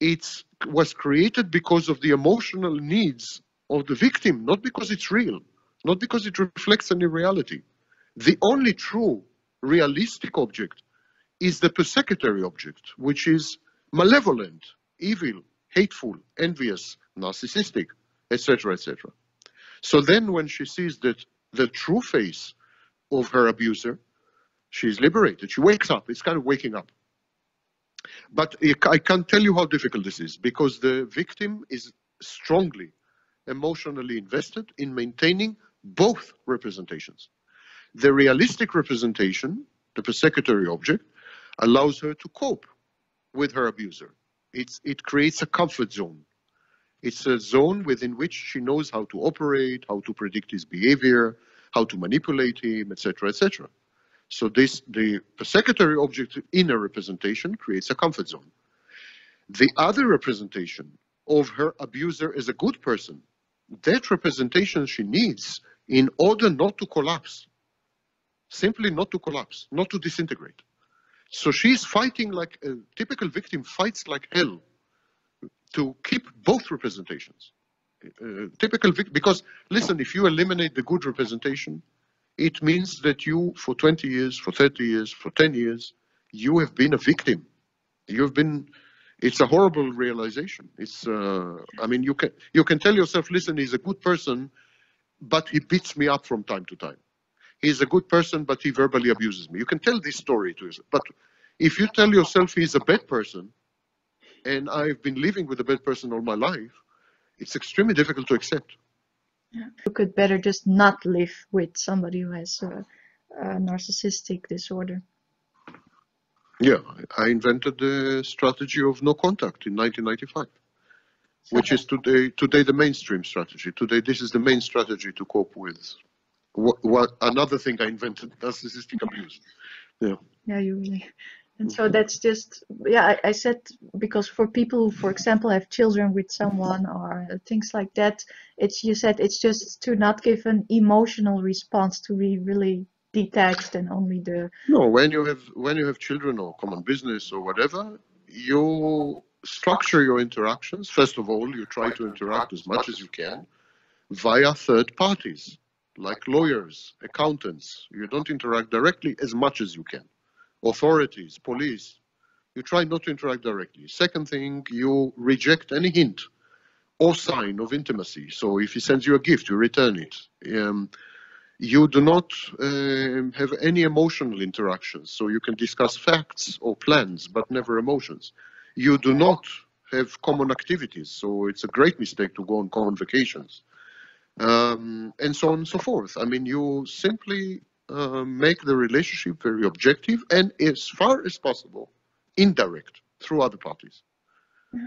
It was created because of the emotional needs of the victim, not because it's real, not because it reflects any reality. The only true realistic object is the persecutory object, which is malevolent, evil, hateful, envious, narcissistic, etc., etc. So then when she sees that the true face of her abuser She's liberated. She wakes up. It's kind of waking up. But I can't tell you how difficult this is because the victim is strongly emotionally invested in maintaining both representations. The realistic representation, the persecutory object, allows her to cope with her abuser. It's, it creates a comfort zone. It's a zone within which she knows how to operate, how to predict his behavior, how to manipulate him, etc., etc. So this, the persecutory object in a representation creates a comfort zone. The other representation of her abuser as a good person, that representation she needs in order not to collapse, simply not to collapse, not to disintegrate. So she's fighting like a typical victim fights like hell to keep both representations. Uh, typical because listen, if you eliminate the good representation, it means that you, for 20 years, for 30 years, for 10 years, you have been a victim. You've been, it's a horrible realization. It's, uh, I mean, you can, you can tell yourself, listen, he's a good person, but he beats me up from time to time. He's a good person, but he verbally abuses me. You can tell this story to yourself. But if you tell yourself he's a bad person, and I've been living with a bad person all my life, it's extremely difficult to accept. Yeah. You could better just not live with somebody who has a, a narcissistic disorder. Yeah, I invented the strategy of no contact in 1995, so which is today today the mainstream strategy. Today, this is the main strategy to cope with what, what another thing I invented, narcissistic abuse. Yeah. Yeah, you really. And so mm-hmm. that's just, yeah, I, I, said because for people who, for example, have children with someone or things like that, it's, you said it's just to not give an emotional response, to be really detached and only the. No, when you have, when you have children or common business or whatever, you structure your interactions. First of all, you try to interact as much as you can via third parties, like lawyers, accountants. You don't interact directly as much as you can authorities, police, you try not to interact directly. Second thing, you reject any hint or sign of intimacy. So if he sends you a gift, you return it. Um, you do not uh, have any emotional interactions. So you can discuss facts or plans, but never emotions. You do not have common activities. So it's a great mistake to go on common vacations. Um, and so on and so forth. I mean, you simply uh, make the relationship very objective and as far as possible indirect through other parties. Yeah.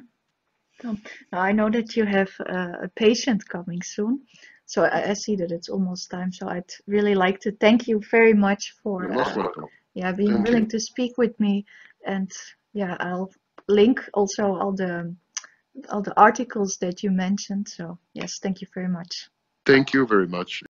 Now I know that you have uh, a patient coming soon, so I, I, see that it's almost time. So I'd really like to thank you very much for uh, yeah being thank willing you. to speak with me, and yeah I'll link also all the all the articles that you mentioned. So yes, thank you very much. Thank you very much.